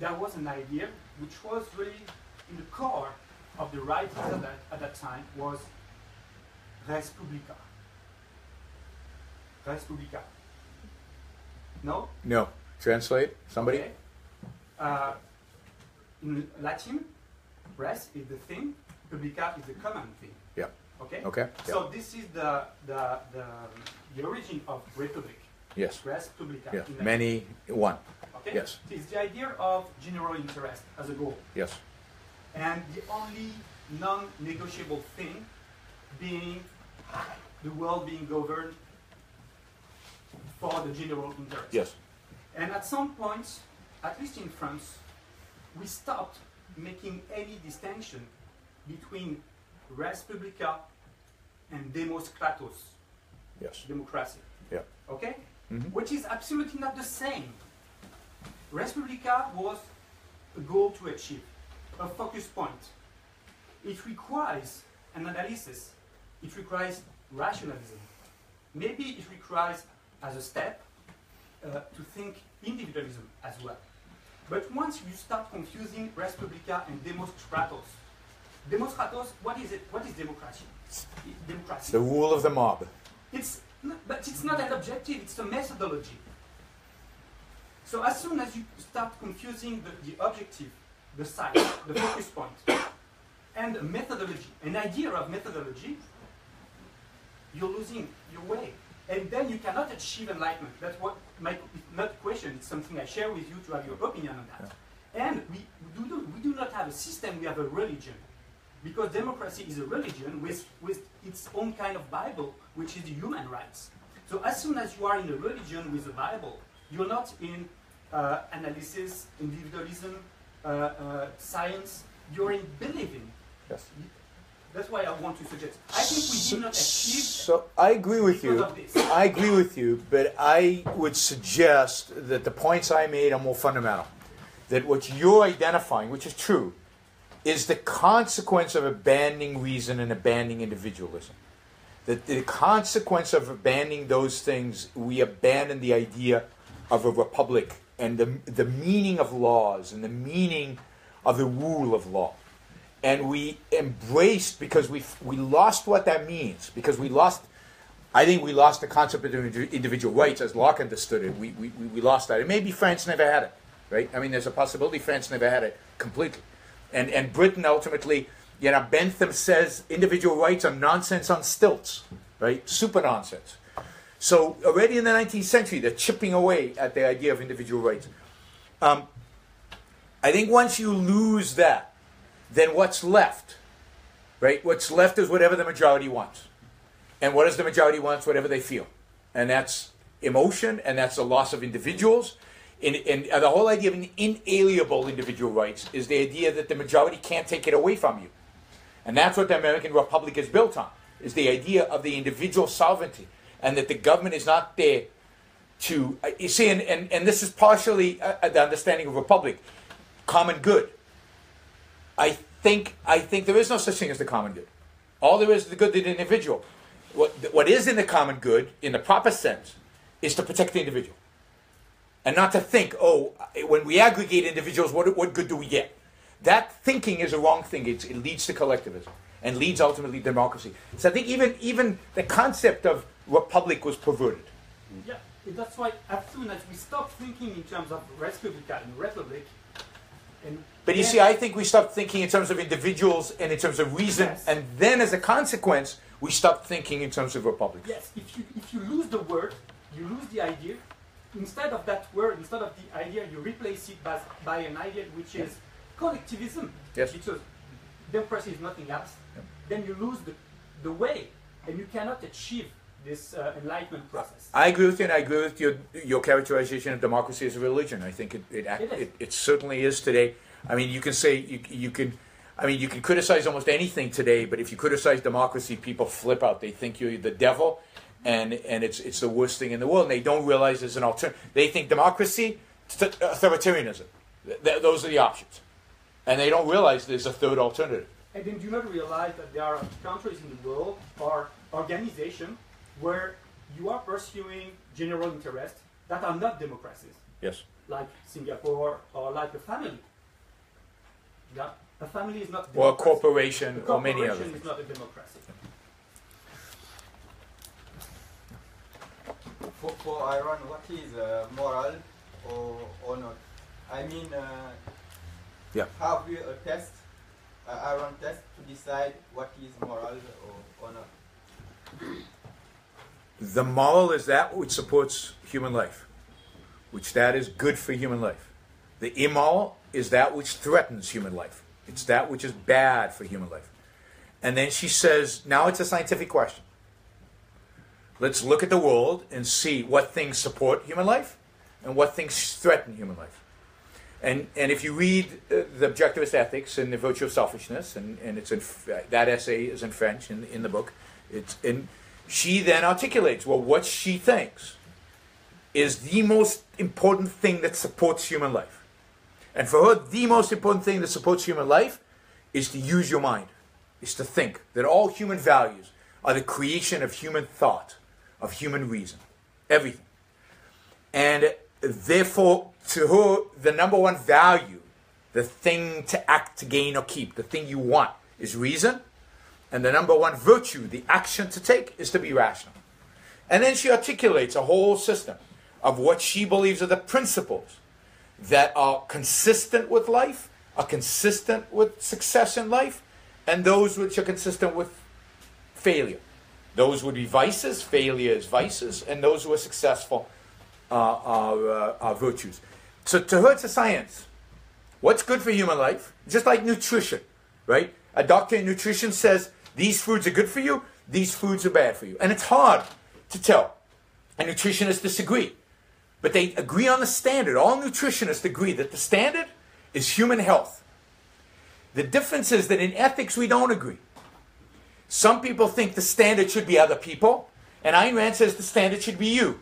Speaker 7: there was an idea which was really in the core of the writings at that, at that time was res publica. Res publica. No?
Speaker 1: No. Translate? Somebody?
Speaker 7: Okay. Uh, in Latin, res is the thing, publica is the common thing.
Speaker 1: Yeah.
Speaker 7: Okay?
Speaker 1: Okay.
Speaker 7: So this is the, the, the, the origin of republic,
Speaker 1: Yes.
Speaker 7: res publica.
Speaker 1: Yeah. Many, one.
Speaker 7: Okay?
Speaker 1: Yes.
Speaker 7: It is the idea of general interest as a goal.
Speaker 1: Yes.
Speaker 7: And the only non-negotiable thing being the world being governed for the general interest.
Speaker 1: Yes.
Speaker 7: And at some point, at least in France, we stopped making any distinction between res publica and demos kratos,
Speaker 1: Yes.
Speaker 7: democracy.
Speaker 1: Yeah.
Speaker 7: Okay?
Speaker 1: Mhm.
Speaker 7: Which is absolutely not the same. Res publica was a goal to achieve, a focus point. It requires an analysis, it requires rationalism. Maybe it requires, as a step, uh, to think individualism as well. But once you start confusing res publica and demos kratos, demos kratos, what is it? What is democracy? Democracy.
Speaker 1: The rule of the mob.
Speaker 7: It's not, but it's not an objective, it's a methodology. So as soon as you start confusing the, the objective, the site, the focus point, and a methodology, an idea of methodology, you're losing your way. And then you cannot achieve enlightenment. That's what my not question, it's something I share with you to have your opinion on that. And we do, we do not have a system, we have a religion. Because democracy is a religion with, with its own kind of Bible, which is the human rights. So as soon as you are in a religion with a Bible, you're not in uh, analysis, individualism, uh, uh, science, you're in believing.
Speaker 1: Yes.
Speaker 7: That's why I want to suggest. I think we did not achieve
Speaker 1: So I agree with you. I agree with you, but I would suggest that the points I made are more fundamental. That what you're identifying, which is true, is the consequence of abandoning reason and abandoning individualism. That the consequence of abandoning those things, we abandon the idea of a republic and the, the meaning of laws and the meaning of the rule of law. And we embraced because we we lost what that means because we lost I think we lost the concept of individual rights as Locke understood it. We, we, we lost that. And maybe France never had it, right? I mean, there's a possibility France never had it completely. And, and Britain ultimately, you know, Bentham says individual rights are nonsense on stilts, right? Super nonsense. So already in the 19th century, they're chipping away at the idea of individual rights. Um, I think once you lose that, then what's left, right? What's left is whatever the majority wants. And what does the majority want? Whatever they feel. And that's emotion, and that's the loss of individuals. And, and the whole idea of an inalienable individual rights is the idea that the majority can't take it away from you. And that's what the American Republic is built on, is the idea of the individual sovereignty. And that the government is not there to, uh, you see, and, and, and this is partially uh, the understanding of republic, common good. I think, I think there is no such thing as the common good. All there is is the good of the individual. What, what is in the common good, in the proper sense, is to protect the individual. And not to think, oh, when we aggregate individuals, what, what good do we get? That thinking is a wrong thing. It's, it leads to collectivism and leads ultimately to democracy. So I think even, even the concept of republic was perverted.
Speaker 7: Yeah, that's why as soon as we stop thinking in terms of res publica and republic, and
Speaker 1: But you
Speaker 7: then-
Speaker 1: see, I think we stopped thinking in terms of individuals and in terms of reason,
Speaker 7: Yes.
Speaker 1: and then as a consequence, we stopped thinking in terms of republic.
Speaker 7: yes, if you if you lose the word, you lose the idea. Instead of that word, instead of the idea, you replace it by, by an idea which is collectivism.
Speaker 1: Yes.
Speaker 7: Because democracy is nothing else.
Speaker 1: Yep.
Speaker 7: Then you lose the, the way, and you cannot achieve this uh, enlightenment process.
Speaker 1: I agree with you, and I agree with your, your characterization of democracy as a religion. I think it, it, act,
Speaker 7: It
Speaker 1: it, it certainly is today. I mean, you can say, you, you can, I mean, you can criticize almost anything today, but if you criticize democracy, people flip out. They think you're the devil, and, and it's, it's the worst thing in the world, and they don't realize there's an alternative. They think democracy, th- authoritarianism. Th- th- those are the options. And they don't realize there's a third alternative.
Speaker 7: And then do not realize that there are countries in the world or organizations where you are pursuing general interests that are not democracies,
Speaker 1: Yes.
Speaker 7: like Singapore or like a family. Yeah, a family is not
Speaker 1: Or a corporation,
Speaker 7: A
Speaker 1: or many other
Speaker 7: corporation
Speaker 1: things.
Speaker 7: is not a democracy.
Speaker 8: For, for Ayn Rand, what is uh, moral or, or not? I mean, uh,
Speaker 1: Yeah.
Speaker 8: have we a test, an Ayn Rand test, to decide what is moral or, or not?
Speaker 1: The moral is that which supports human life, which that is good for human life. The immoral is that which threatens human life. It's that which is bad for human life. And then she says, now it's a scientific question. Let's look at the world and see what things support human life and what things threaten human life. And, and if you read uh, the Objectivist Ethics and the Virtue of Selfishness, and, and it's in, that essay is in French in, in the book, it's in, she then articulates, well, what she thinks is the most important thing that supports human life. And for her, the most important thing that supports human life is to use your mind, is to think that all human values are the creation of human thought, of human reason, everything. And therefore, to her, the number one value, the thing to act, to gain, or keep, the thing you want, is reason. And the number one virtue, the action to take, is to be rational. And then she articulates a whole system of what she believes are the principles that are consistent with life, are consistent with success in life, and those which are consistent with failure. Those would be vices, failure is vices, and those who are successful are, are, uh, are virtues. So to her, it's a science. What's good for human life? Just like nutrition, right? A doctor in nutrition says these foods are good for you, these foods are bad for you. And it's hard to tell. And nutritionists disagree. But they agree on the standard. All nutritionists agree that the standard is human health. The difference is that in ethics, we don't agree. Some people think the standard should be other people, and Ayn Rand says the standard should be you,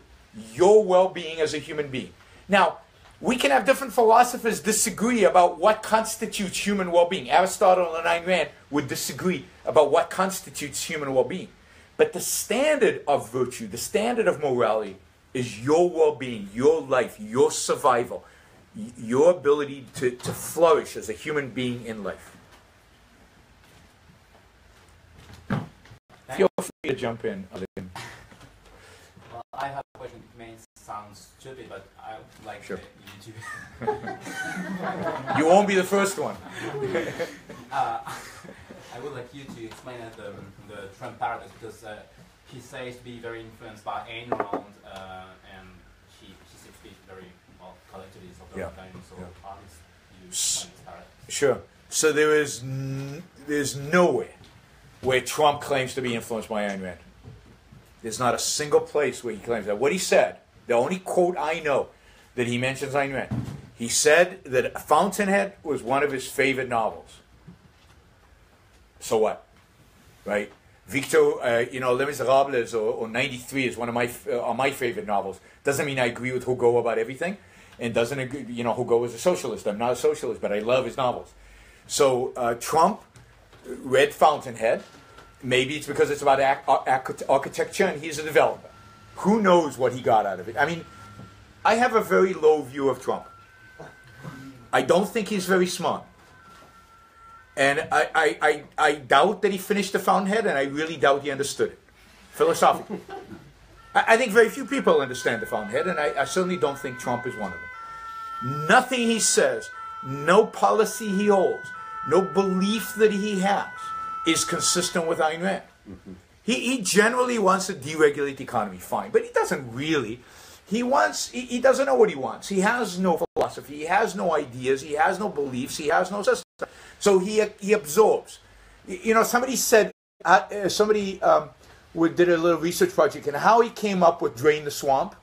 Speaker 1: your well being as a human being. Now, we can have different philosophers disagree about what constitutes human well being. Aristotle and Ayn Rand would disagree about what constitutes human well being. But the standard of virtue, the standard of morality, is your well being, your life, your survival, your ability to, to flourish as a human being in life. Feel free to jump in.
Speaker 9: Well, I have a question. It may sound stupid, but I would like
Speaker 1: Sure.
Speaker 9: you to.
Speaker 1: You won't be the first one.
Speaker 9: uh, I would like you to explain the, the Trump paradox because uh, he says to be very influenced by Ayn Rand, uh, and he, he seems to be very well collectivist of the
Speaker 1: Yeah.
Speaker 9: time. So
Speaker 1: Yeah.
Speaker 9: how is you explain this paradox?
Speaker 1: Sure. So there is n- there's nowhere where Trump claims to be influenced by Ayn Rand. There's not a single place where he claims that. What he said, the only quote I know that he mentions Ayn Rand, he said that Fountainhead was one of his favorite novels. So what? Right? Victor, uh, you know, Les Miserables or, or 93 is one of my uh, are my favorite novels. Doesn't mean I agree with Hugo about everything, and doesn't agree, you know, Hugo is a socialist. I'm not a socialist, but I love his novels. So uh, Trump read Fountainhead. Maybe it's because it's about ac- arch- architecture and he's a developer. Who knows what he got out of it? I mean, I have a very low view of Trump. I don't think he's very smart. And I, I, I, I doubt that he finished the Fountainhead, and I really doubt he understood it philosophically. I, I think very few people understand the Fountainhead, and I, I certainly don't think Trump is one of them. Nothing he says, no policy he holds, no belief that he has is consistent with Ayn Rand. He, he generally wants to deregulate the economy, fine, but he doesn't really. He wants, he, he doesn't know what he wants. He has no philosophy, he has no ideas, he has no beliefs, he has no system. So he, he absorbs. You know, somebody said, uh, uh, somebody um, did a little research project and how he came up with Drain the Swamp.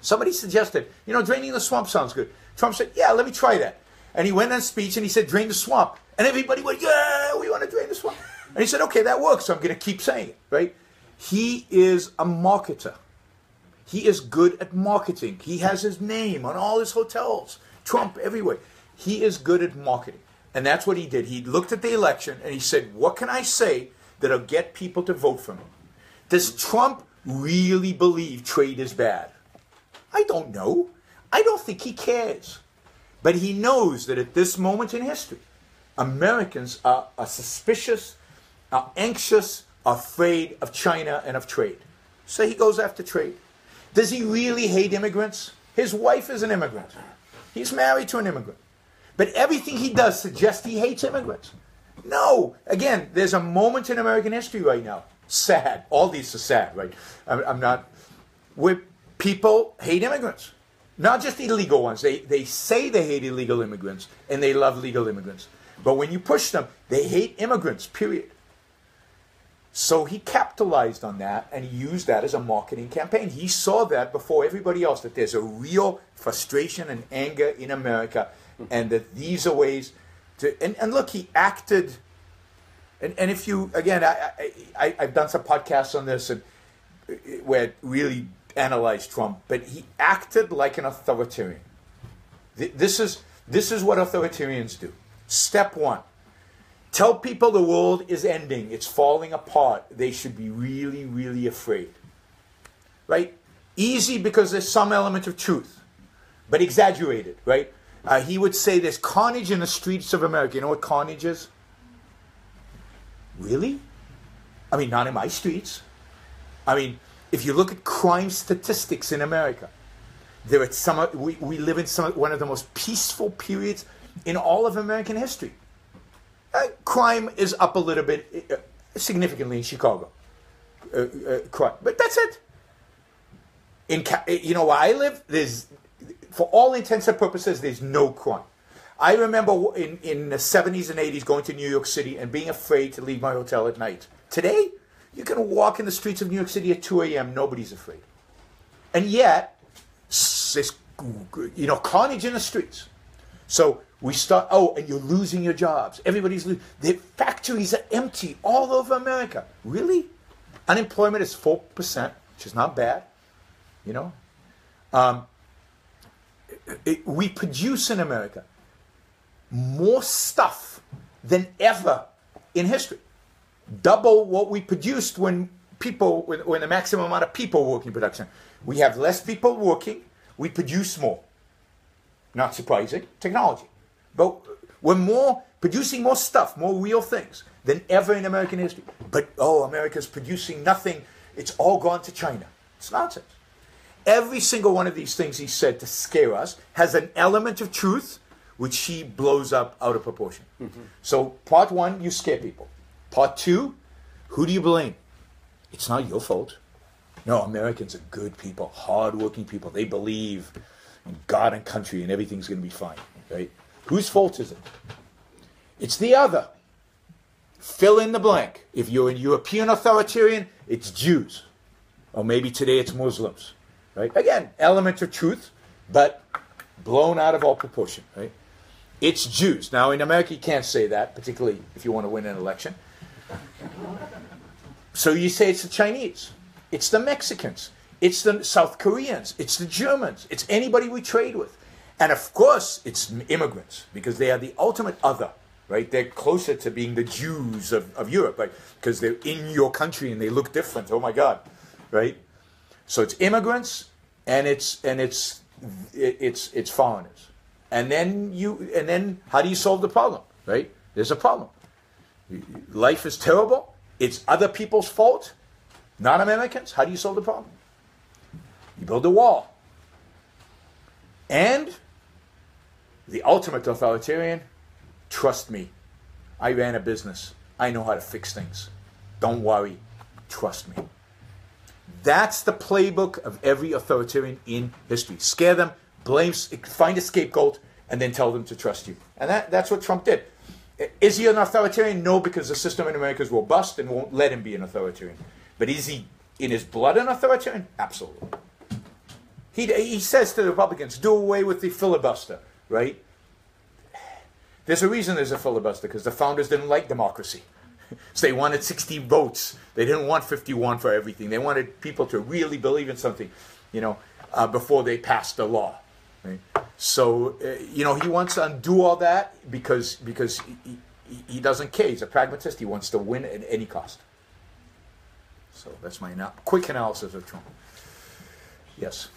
Speaker 1: Somebody suggested, you know, draining the swamp sounds good. Trump said, yeah, let me try that. And he went on speech and he said, drain the swamp. And everybody went, yeah, we want to drain the swamp. And he said, okay, that works. So I'm going to keep saying it, right? He is a marketer. He is good at marketing. He has his name on all his hotels, Trump everywhere. He is good at marketing. And that's what he did. He looked at the election and he said, what can I say that'll get people to vote for me? Does Trump really believe trade is bad? I don't know. I don't think he cares. But he knows that at this moment in history, Americans are, are suspicious, are anxious, afraid of China and of trade. So he goes after trade. Does he really hate immigrants? His wife is an immigrant. He's married to an immigrant. But everything he does suggests he hates immigrants. No. Again, there's a moment in American history right now. Sad. All these are sad, right? I'm, not. Where people hate immigrants. Not just illegal ones. They, they say they hate illegal immigrants and they love legal immigrants. But when you push them, they hate immigrants, period. So he capitalized on that and he used that as a marketing campaign. He saw that before everybody else that there's a real frustration and anger in America and that these are ways to. And, and look, he acted. And, and if you, again, I, I, I've done some podcasts on this and uh, where it really analyzed Trump, but he acted like an authoritarian. This is, this is what authoritarians do. Step one Tell people the world is ending, it's falling apart. They should be really, really afraid. Right? Easy because there's some element of truth. but exaggerated, right? Uh, he would say there's carnage in the streets of America. You know what carnage is? Really? I mean, not in my streets. I mean, if you look at crime statistics in America, there are some. We, we live in some one of the most peaceful periods in all of American history. Uh, crime is up a little bit, uh, significantly in Chicago. Uh, uh, crime, but that's it. In uh, you know where I live, there's, for all intents and purposes, there's no crime. I remember in in the 70s and 80s going to New York City and being afraid to leave my hotel at night. Today, you can walk in the streets of New York City at 2 a.m. Nobody's afraid, and yet, s- there's you know carnage in the streets. So we start. Oh, and you're losing your jobs. Everybody's losing. The factories are empty all over America. Really, unemployment is four percent, which is not bad. You know, um, it- we produce in America more stuff than ever in history. Double what we produced when people, when, when the maximum amount of people work in production. We have less people working. We produce more. Not surprising. Technology. But we're more producing more stuff, more real things than ever in American history. But oh, America's producing nothing. It's all gone to China. It's nonsense. Every single one of these things he said to scare us has an element of truth which he blows up out of proportion. Mm-hmm. So part one, you scare people. Part two, who do you blame? It's not your fault. No, Americans are good people, hardworking people. They believe in God and country and everything's going to be fine, right? Whose fault is it? It's the other. Fill in the blank. If you're a European authoritarian, it's Jews. Or maybe today it's Muslims, right? Again, element of truth, but blown out of all proportion, right? It's Jews. Now, in America, you can't say that, particularly if you want to win an election. So you say it's the Chinese, it's the Mexicans, it's the South Koreans, it's the Germans, it's anybody we trade with. And of course, it's immigrants because they are the ultimate other, right? They're closer to being the Jews of, of Europe, right? Because they're in your country and they look different. Oh my God, right? So it's immigrants and it's and it's it's it's foreigners. And then you and then how do you solve the problem, right? There's a problem. Life is terrible. It's other people's fault, not Americans. How do you solve the problem? You build a wall. And the ultimate authoritarian, trust me. I ran a business. I know how to fix things. Don't worry. Trust me. That's the playbook of every authoritarian in history. Scare them, blame, find a scapegoat, and then tell them to trust you. And that, that's what Trump did. Is he an authoritarian? No, because the system in America is robust and won't let him be an authoritarian. But is he in his blood an authoritarian? Absolutely. He, he says to the Republicans, do away with the filibuster, right? There's a reason there's a filibuster, because the founders didn't like democracy. so they wanted 60 votes. They didn't want 51 for everything. They wanted people to really believe in something, you know, uh, before they passed the law. Right? So, uh, you know, he wants to undo all that because, because he, he, he doesn't care. He's a pragmatist. He wants to win at any cost. So that's my quick analysis of Trump. Yes,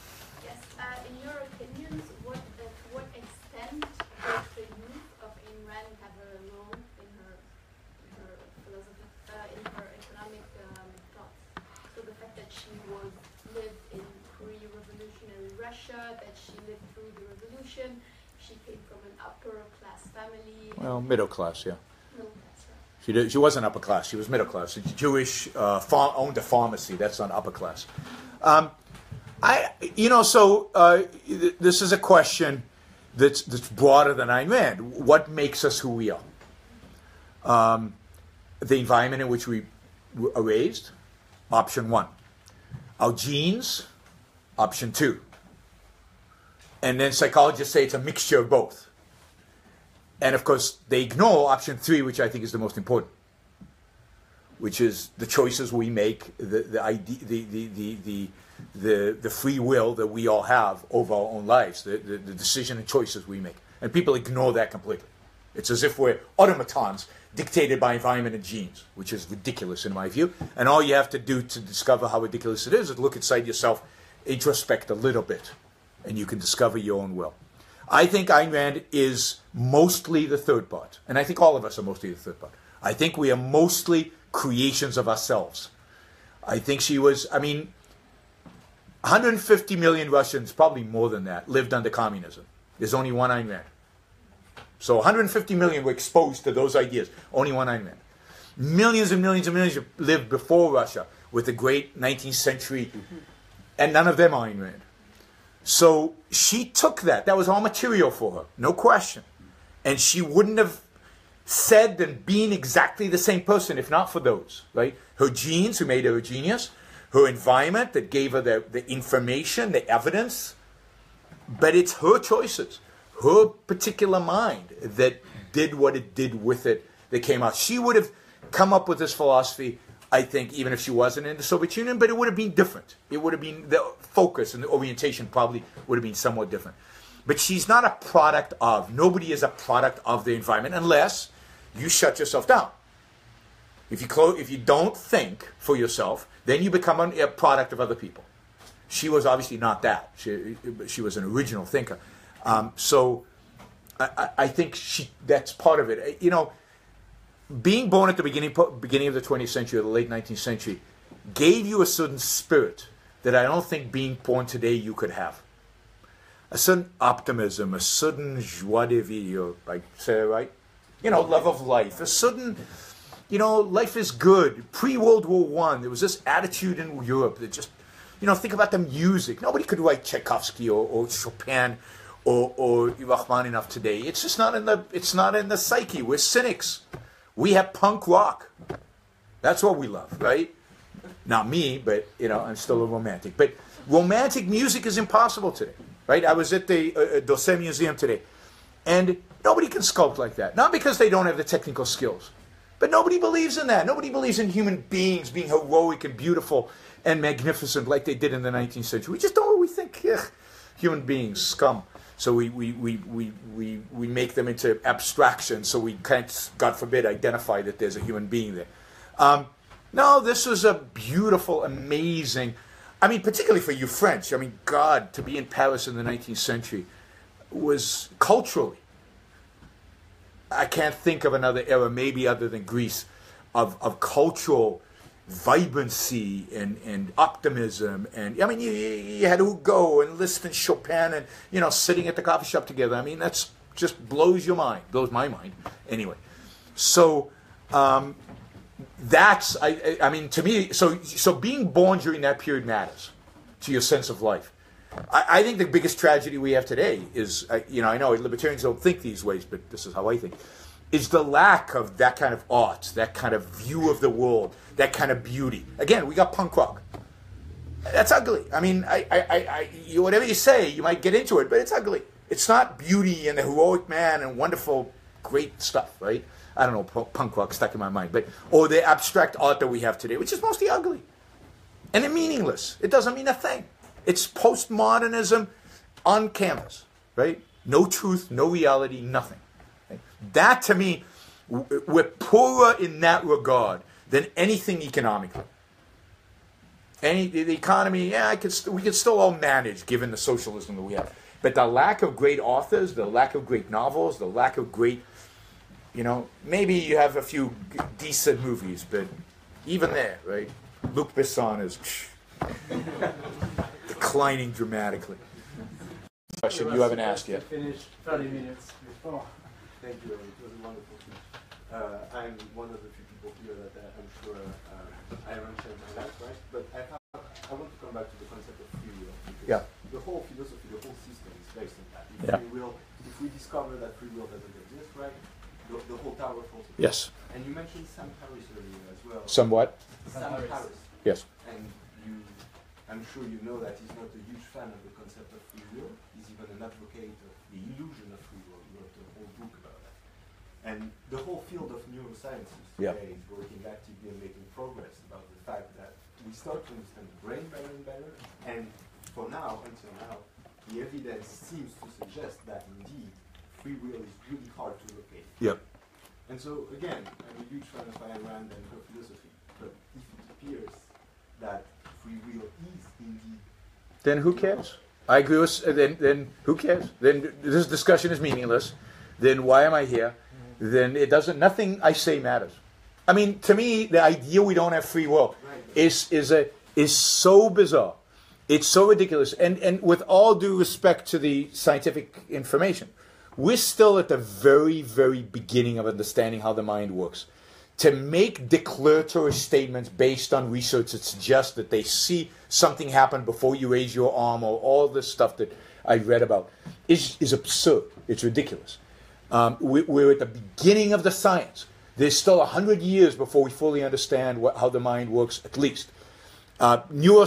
Speaker 10: uh, in your opinions, what, uh, to what extent does the youth of Ayn Rand have a role in her, in her philosophy, uh, in her economic um, thoughts? So the fact that she was lived in pre-revolutionary Russia, that she lived through the revolution, she came from an upper class family.
Speaker 1: Well, middle class, yeah. She, did, she wasn't upper class. She was middle class. She's Jewish, uh, farm, owned a pharmacy. That's not upper class. Um, I, you know, so uh, th- this is a question that's, that's broader than Ayn Rand. What makes us who we are? Um, the environment in which we are raised, option one. Our genes, option two. And then psychologists say it's a mixture of both. And of course, they ignore option three, which I think is the most important, which is the choices we make, the the idea, the the the the, the, the free will that we all have over our own lives, the, the, the decision and choices we make. And people ignore that completely. It's as if we're automatons dictated by environment and genes, which is ridiculous in my view. And all you have to do to discover how ridiculous it is is look inside yourself, introspect a little bit, and you can discover your own will. I think Ayn Rand is mostly the third part, and I think all of us are mostly the third part. I think we are mostly creations of ourselves. I think she was, I mean, 150 million Russians, probably more than that, lived under communism. There's only one Ayn Rand. So 150 million were exposed to those ideas. Only one Ayn Rand. Millions and millions and millions lived before Russia with the great 19th century, and none of them are Ayn Rand. So she took that. That was all material for her, no question. And she wouldn't have said and been exactly the same person if not for those, right? Her genes, who made her a genius, her environment that gave her the, the information, the evidence, but it's her choices, her particular mind that did what it did with it that came out. She would have come up with this philosophy, I think, even if she wasn't in the Soviet Union, but it would have been different. It would have been the focus and the orientation probably would have been somewhat different. But she's not a product of, nobody is a product of the environment unless you shut yourself down. If you, close, if you don't think for yourself, then you become a product of other people. She was obviously not that. She, she was an original thinker. Um, so I, I, think she, that's part of it. You know, being born at the beginning, beginning of the 20th century or the late 19th century gave you a certain spirit that I don't think being born today you could have. A certain optimism, a certain joie de vivre, I say right? You know, love of life, a certain you know, life is good. Pre World War One, there was this attitude in Europe that just, you know, think about the music. Nobody could write Tchaikovsky or, or Chopin or, or Rachmaninoff today. It's just not in the it's not in the psyche. We're cynics. We have punk rock. That's what we love, right? Not me, but you know, I'm still a romantic. But romantic music is impossible today, right? I was at the uh, uh Museum today, and nobody can sculpt like that. Not because they don't have the technical skills but nobody believes in that. Nobody believes in human beings being heroic and beautiful and magnificent like they did in the 19th century. We just don't. We think ugh, human beings, scum. So we, we, we, we, we, we make them into abstractions so we can't, God forbid, identify that there's a human being there. Um, no, this was a beautiful, amazing. I mean, particularly for you French. I mean, God, to be in Paris in the 19th century was culturally I can't think of another era, maybe other than Greece, of, of cultural vibrancy and, and optimism. And I mean, you, you had Hugo and Liszt and Chopin and, you know, sitting at the coffee shop together. I mean, that's just blows your mind, blows my mind anyway. So, um, that's, I, I mean, to me, so, so being born during that period matters to your sense of life. I, I, think the biggest tragedy we have today is, you know, I know libertarians don't think these ways, but this is how I think, is the lack of that kind of art, that kind of view of the world, that kind of beauty. Again, we got punk rock. That's ugly. I mean, I, I, I, you, whatever you say, you might get into it, but it's ugly. It's not beauty and the heroic man and wonderful, great stuff, right? I don't know, punk rock stuck in my mind, but or the abstract art that we have today, which is mostly ugly and it's meaningless. It doesn't mean a thing. It's postmodernism on canvas, right? No truth, no reality, nothing. That to me, we're poorer in that regard than anything economically. Any the economy, yeah, I could st- we could still all manage given the socialism that we have. But the lack of great authors, the lack of great novels, the lack of great, you know, maybe you have a few decent movies, but even there, right? Luc Besson is. declining dramatically. Question you haven't asked yet.
Speaker 11: Finished 30 minutes before. Thank you, it was a wonderful speech. Uh, I'm one of the few people here that uh, I'm sure uh, I haven't shared my life, right? But I, have, I want to come back to the concept of free will.
Speaker 1: Yeah.
Speaker 11: The whole philosophy, the whole system is based on that. If
Speaker 1: yeah.
Speaker 11: free will, if we discover that free will doesn't exist, right? The, the whole tower falls apart.
Speaker 1: Yes.
Speaker 11: And you mentioned Sam Harris earlier as well.
Speaker 1: Somewhat.
Speaker 11: Sam Harris.
Speaker 1: Yes.
Speaker 11: And you I'm sure you know that he's not a huge fan of the concept of free will. He's even an advocate of the illusion of free will. He wrote a whole book about that. And the whole field of neurosciences today yeah. is working actively and making progress about the fact that we start to understand the brain better and better. And for now, until now, the evidence seems to suggest that indeed free will is really hard to locate.
Speaker 1: Yep.
Speaker 11: And so again, I'm a huge fan of Ayn Rand and her philosophy. But if it appears that free will is indeed.
Speaker 1: Then who cares? I, I agree with. Then, then who cares? Then this discussion is meaningless. Then why am I here? Then it doesn't. Nothing I say matters. I mean, to me, the idea we don't have free will is is a is so bizarre. It's so ridiculous. And and with all due respect to the scientific information, we're still at the very very beginning of understanding how the mind works. To make declaratory statements based on research that suggests that they see something happen before you raise your arm or all this stuff that I read about is is absurd. It's ridiculous. Um, we, we're at the beginning of the science. There's still a hundred years before we fully understand what, how the mind works, at least. Uh, neuro,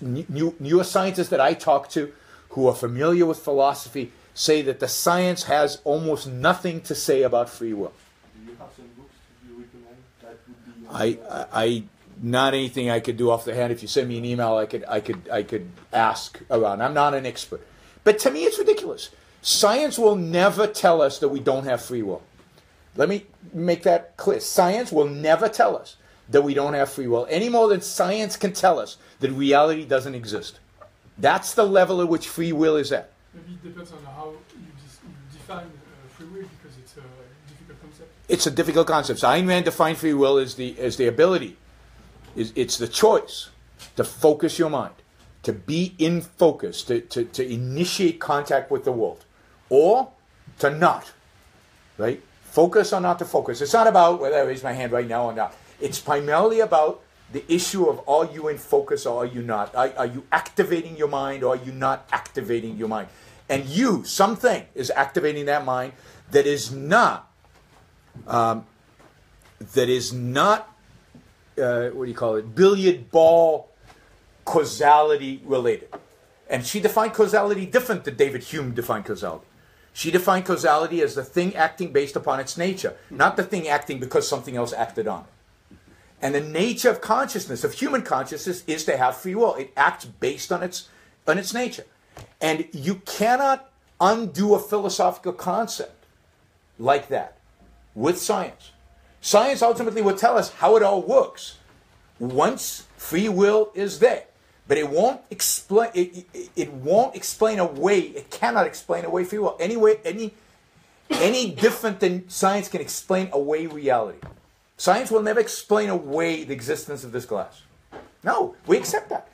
Speaker 1: new, neuroscientists that I talk to who are familiar with philosophy say that the science has almost nothing to say about free will.
Speaker 11: Do you have some books you recommend that would be?
Speaker 1: I, I, I not anything I could do off the hand. If you send me an email, I could, I could, I could ask around. I'm not an expert, but to me, it's ridiculous. Science will never tell us that we don't have free will. Let me make that clear. Science will never tell us that we don't have free will any more than science can tell us that reality doesn't exist. That's the level at which free will is at.
Speaker 6: Maybe it depends on how you, define uh, free will because it's a difficult concept.
Speaker 1: It's a difficult concept. So Ayn Rand defined free will as the as the ability, is it's the choice to focus your mind, to be in focus, to, to, to initiate contact with the world, or to not. Right? Focus or not to focus. It's not about whether I raise my hand right now or not. It's primarily about the issue of are you in focus or are you not? Are, are you activating your mind or are you not activating your mind? And you, something, is activating that mind that is not um, that is not uh, what do you call it billiard ball causality related and she defined causality different than david hume defined causality she defined causality as the thing acting based upon its nature not the thing acting because something else acted on it and the nature of consciousness of human consciousness is to have free will it acts based on its on its nature and you cannot undo a philosophical concept like that with science. Science ultimately will tell us how it all works once free will is there. But it won't explain it, it, it won't explain away, it cannot explain away free will. Any way, any any different than science can explain away reality. Science will never explain away the existence of this glass. No, we accept that.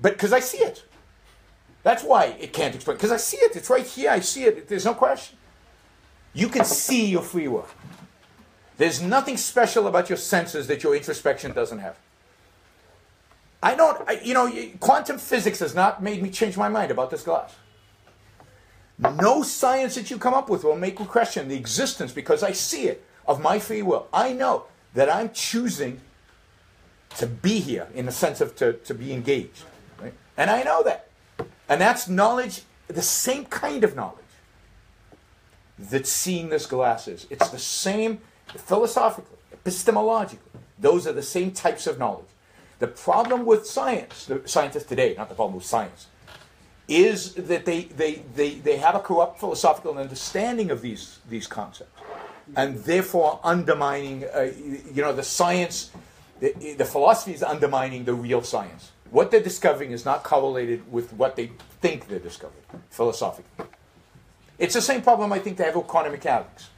Speaker 1: But because I see it. That's why it can't explain. Because I see it. It's right here. I see it. There's no question. You can see your free will. There's nothing special about your senses that your introspection doesn't have. I don't, I, you know, quantum physics has not made me change my mind about this glass. No science that you come up with will make me question the existence because I see it of my free will. I know that I'm choosing to be here in the sense of to, to be engaged. Right? And I know that. And that's knowledge, the same kind of knowledge that seeing this glass is. It's the same philosophically, epistemologically. Those are the same types of knowledge. The problem with science, the scientists today, not the problem with science, is that they, they, they, they have a corrupt philosophical understanding of these, these concepts. And therefore undermining, uh, you know, the science, the, the philosophy is undermining the real science. What they're discovering is not correlated with what they think they're discovering philosophically. It's the same problem I think they have with quantum mechanics.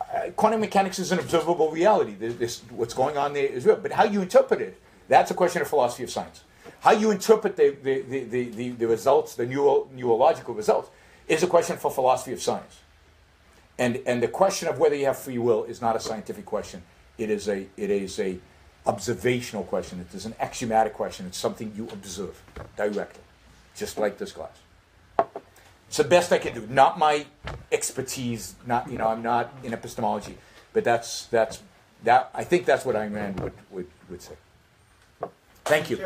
Speaker 1: Uh, quantum mechanics is an observable reality. This, this, what's going on there is real. But how you interpret it, that's a question of philosophy of science. How you interpret the, the, the, the, the, results, the neuro, neurological results, is a question for philosophy of science. And, and the question of whether you have free will is not a scientific question. It is a, it is a observational question. It is an axiomatic question. It's something you observe directly, just like this glass. It's the best I can do. Not my expertise. Not you know, I'm not in epistemology, but that's that's that. I think that's what Ayn Rand would would, would say. Thank you.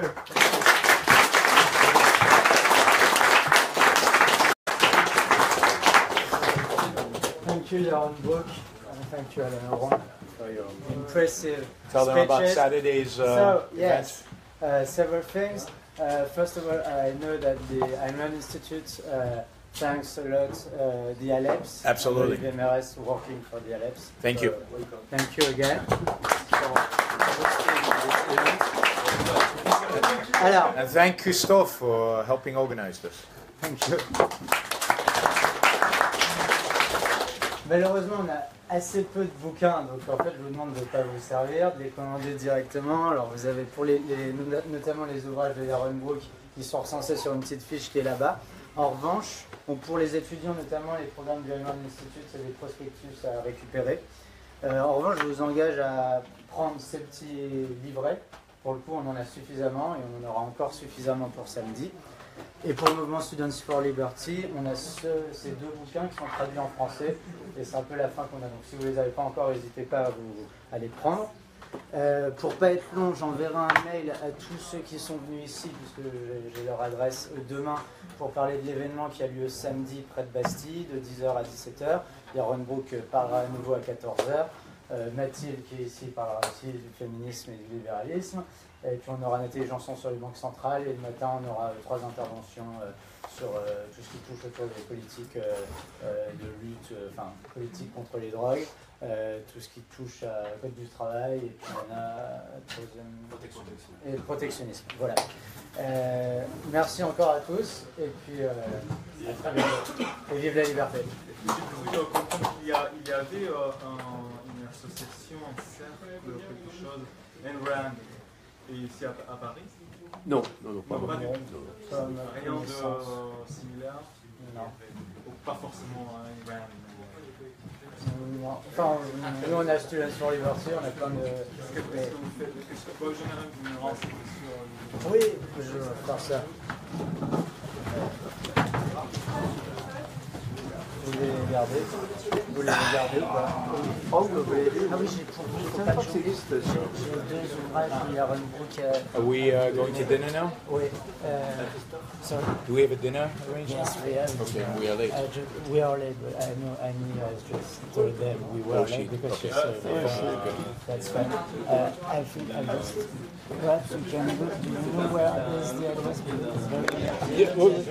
Speaker 12: Thank you, Yaron Brook, and thank you, Alain for your impressive
Speaker 1: Tell them about
Speaker 12: speeches.
Speaker 1: Saturday's uh,
Speaker 12: so,
Speaker 1: event.
Speaker 12: yes, uh, several things. Uh, first of all, I know that the Ayn Institute uh, thanks a lot uh, the ALEPS.
Speaker 1: Absolutely.
Speaker 12: Olivier Meres working for the ALEPS.
Speaker 1: Thank
Speaker 12: So,
Speaker 1: you.
Speaker 12: Thank you again. Alors,
Speaker 1: And thank Christophe for helping organize this.
Speaker 12: Thank you. Malheureusement, on a assez peu de bouquins, donc en fait, je vous demande de ne pas vous servir, de les commander directement. Alors, vous avez pour les, les- notamment les ouvrages de Yaron Brook qui sont recensés sur une petite fiche qui est là-bas. En revanche, pour les étudiants, notamment les programmes du Heimann Institute, c'est des prospectus à récupérer. Euh, en revanche, je vous engage à prendre ces petits livrets. Pour le coup, on en a suffisamment et on en aura encore suffisamment pour samedi. Et pour le mouvement Students for Liberty, on a ce- ces deux bouquins qui sont traduits en français. Et c'est un peu la fin qu'on a. Donc si vous ne les avez pas encore, n'hésitez pas à, les prendre. Euh, pour pas être long, j'enverrai un mail à tous ceux qui sont venus ici, puisque j'ai- leur adresse demain, pour parler de l'événement qui a lieu samedi près de Bastille, de 10h à 17h. Yaron Brook parlera à nouveau à 14h. Euh, Mathilde, qui est ici, parlera aussi du féminisme et du libéralisme. Et puis on aura Nathalie Janson sur les banques centrales. Et le matin, on aura euh, trois interventions euh, sur euh, tout ce qui touche autour des politiques euh, euh, de lutte, euh, enfin, politique contre les drogues, euh, tout ce qui touche à code du travail, et puis on a troisième... Et protectionnisme. Voilà. Euh, merci encore à tous, et puis euh, à très bientôt. Et vive la liberté.
Speaker 13: J'ai cru comprendre qu'il y, a- il y avait un- association, cercle, quelque chose, Enrand, et ici à, à Paris?
Speaker 3: Non, non, non, pas
Speaker 13: pas du tout.
Speaker 3: Non.
Speaker 13: Rien de similaire.
Speaker 12: Non.
Speaker 13: Ou pas forcément un Enrand.
Speaker 12: Non. Enfin, nous on a Students for Liberty, on a plein de...
Speaker 13: Qu'est-ce que, vous faites? Qu'est-ce que, vous me renseigniez sur. euh,
Speaker 12: Oui, je vais faire ça. Vous voulez les garder Vous les ou pas
Speaker 3: Oh, vous voulez les
Speaker 12: Ah oui, j'ai pour vous. J'ai deux ouvrages euh,
Speaker 1: Are we uh, going to dinner now?
Speaker 12: Oui. euh, sorry.
Speaker 1: Do we have a dinner arranged?
Speaker 12: Yes, we have.
Speaker 1: Okay, we are late.
Speaker 12: Uh, ju- we are late, but I know Annie has just told them we were
Speaker 1: Oh,
Speaker 12: late because
Speaker 1: okay.
Speaker 12: uh, that's fine. Uh, I think I just perhaps you can go. Do you is the address?
Speaker 1: Yeah, well-.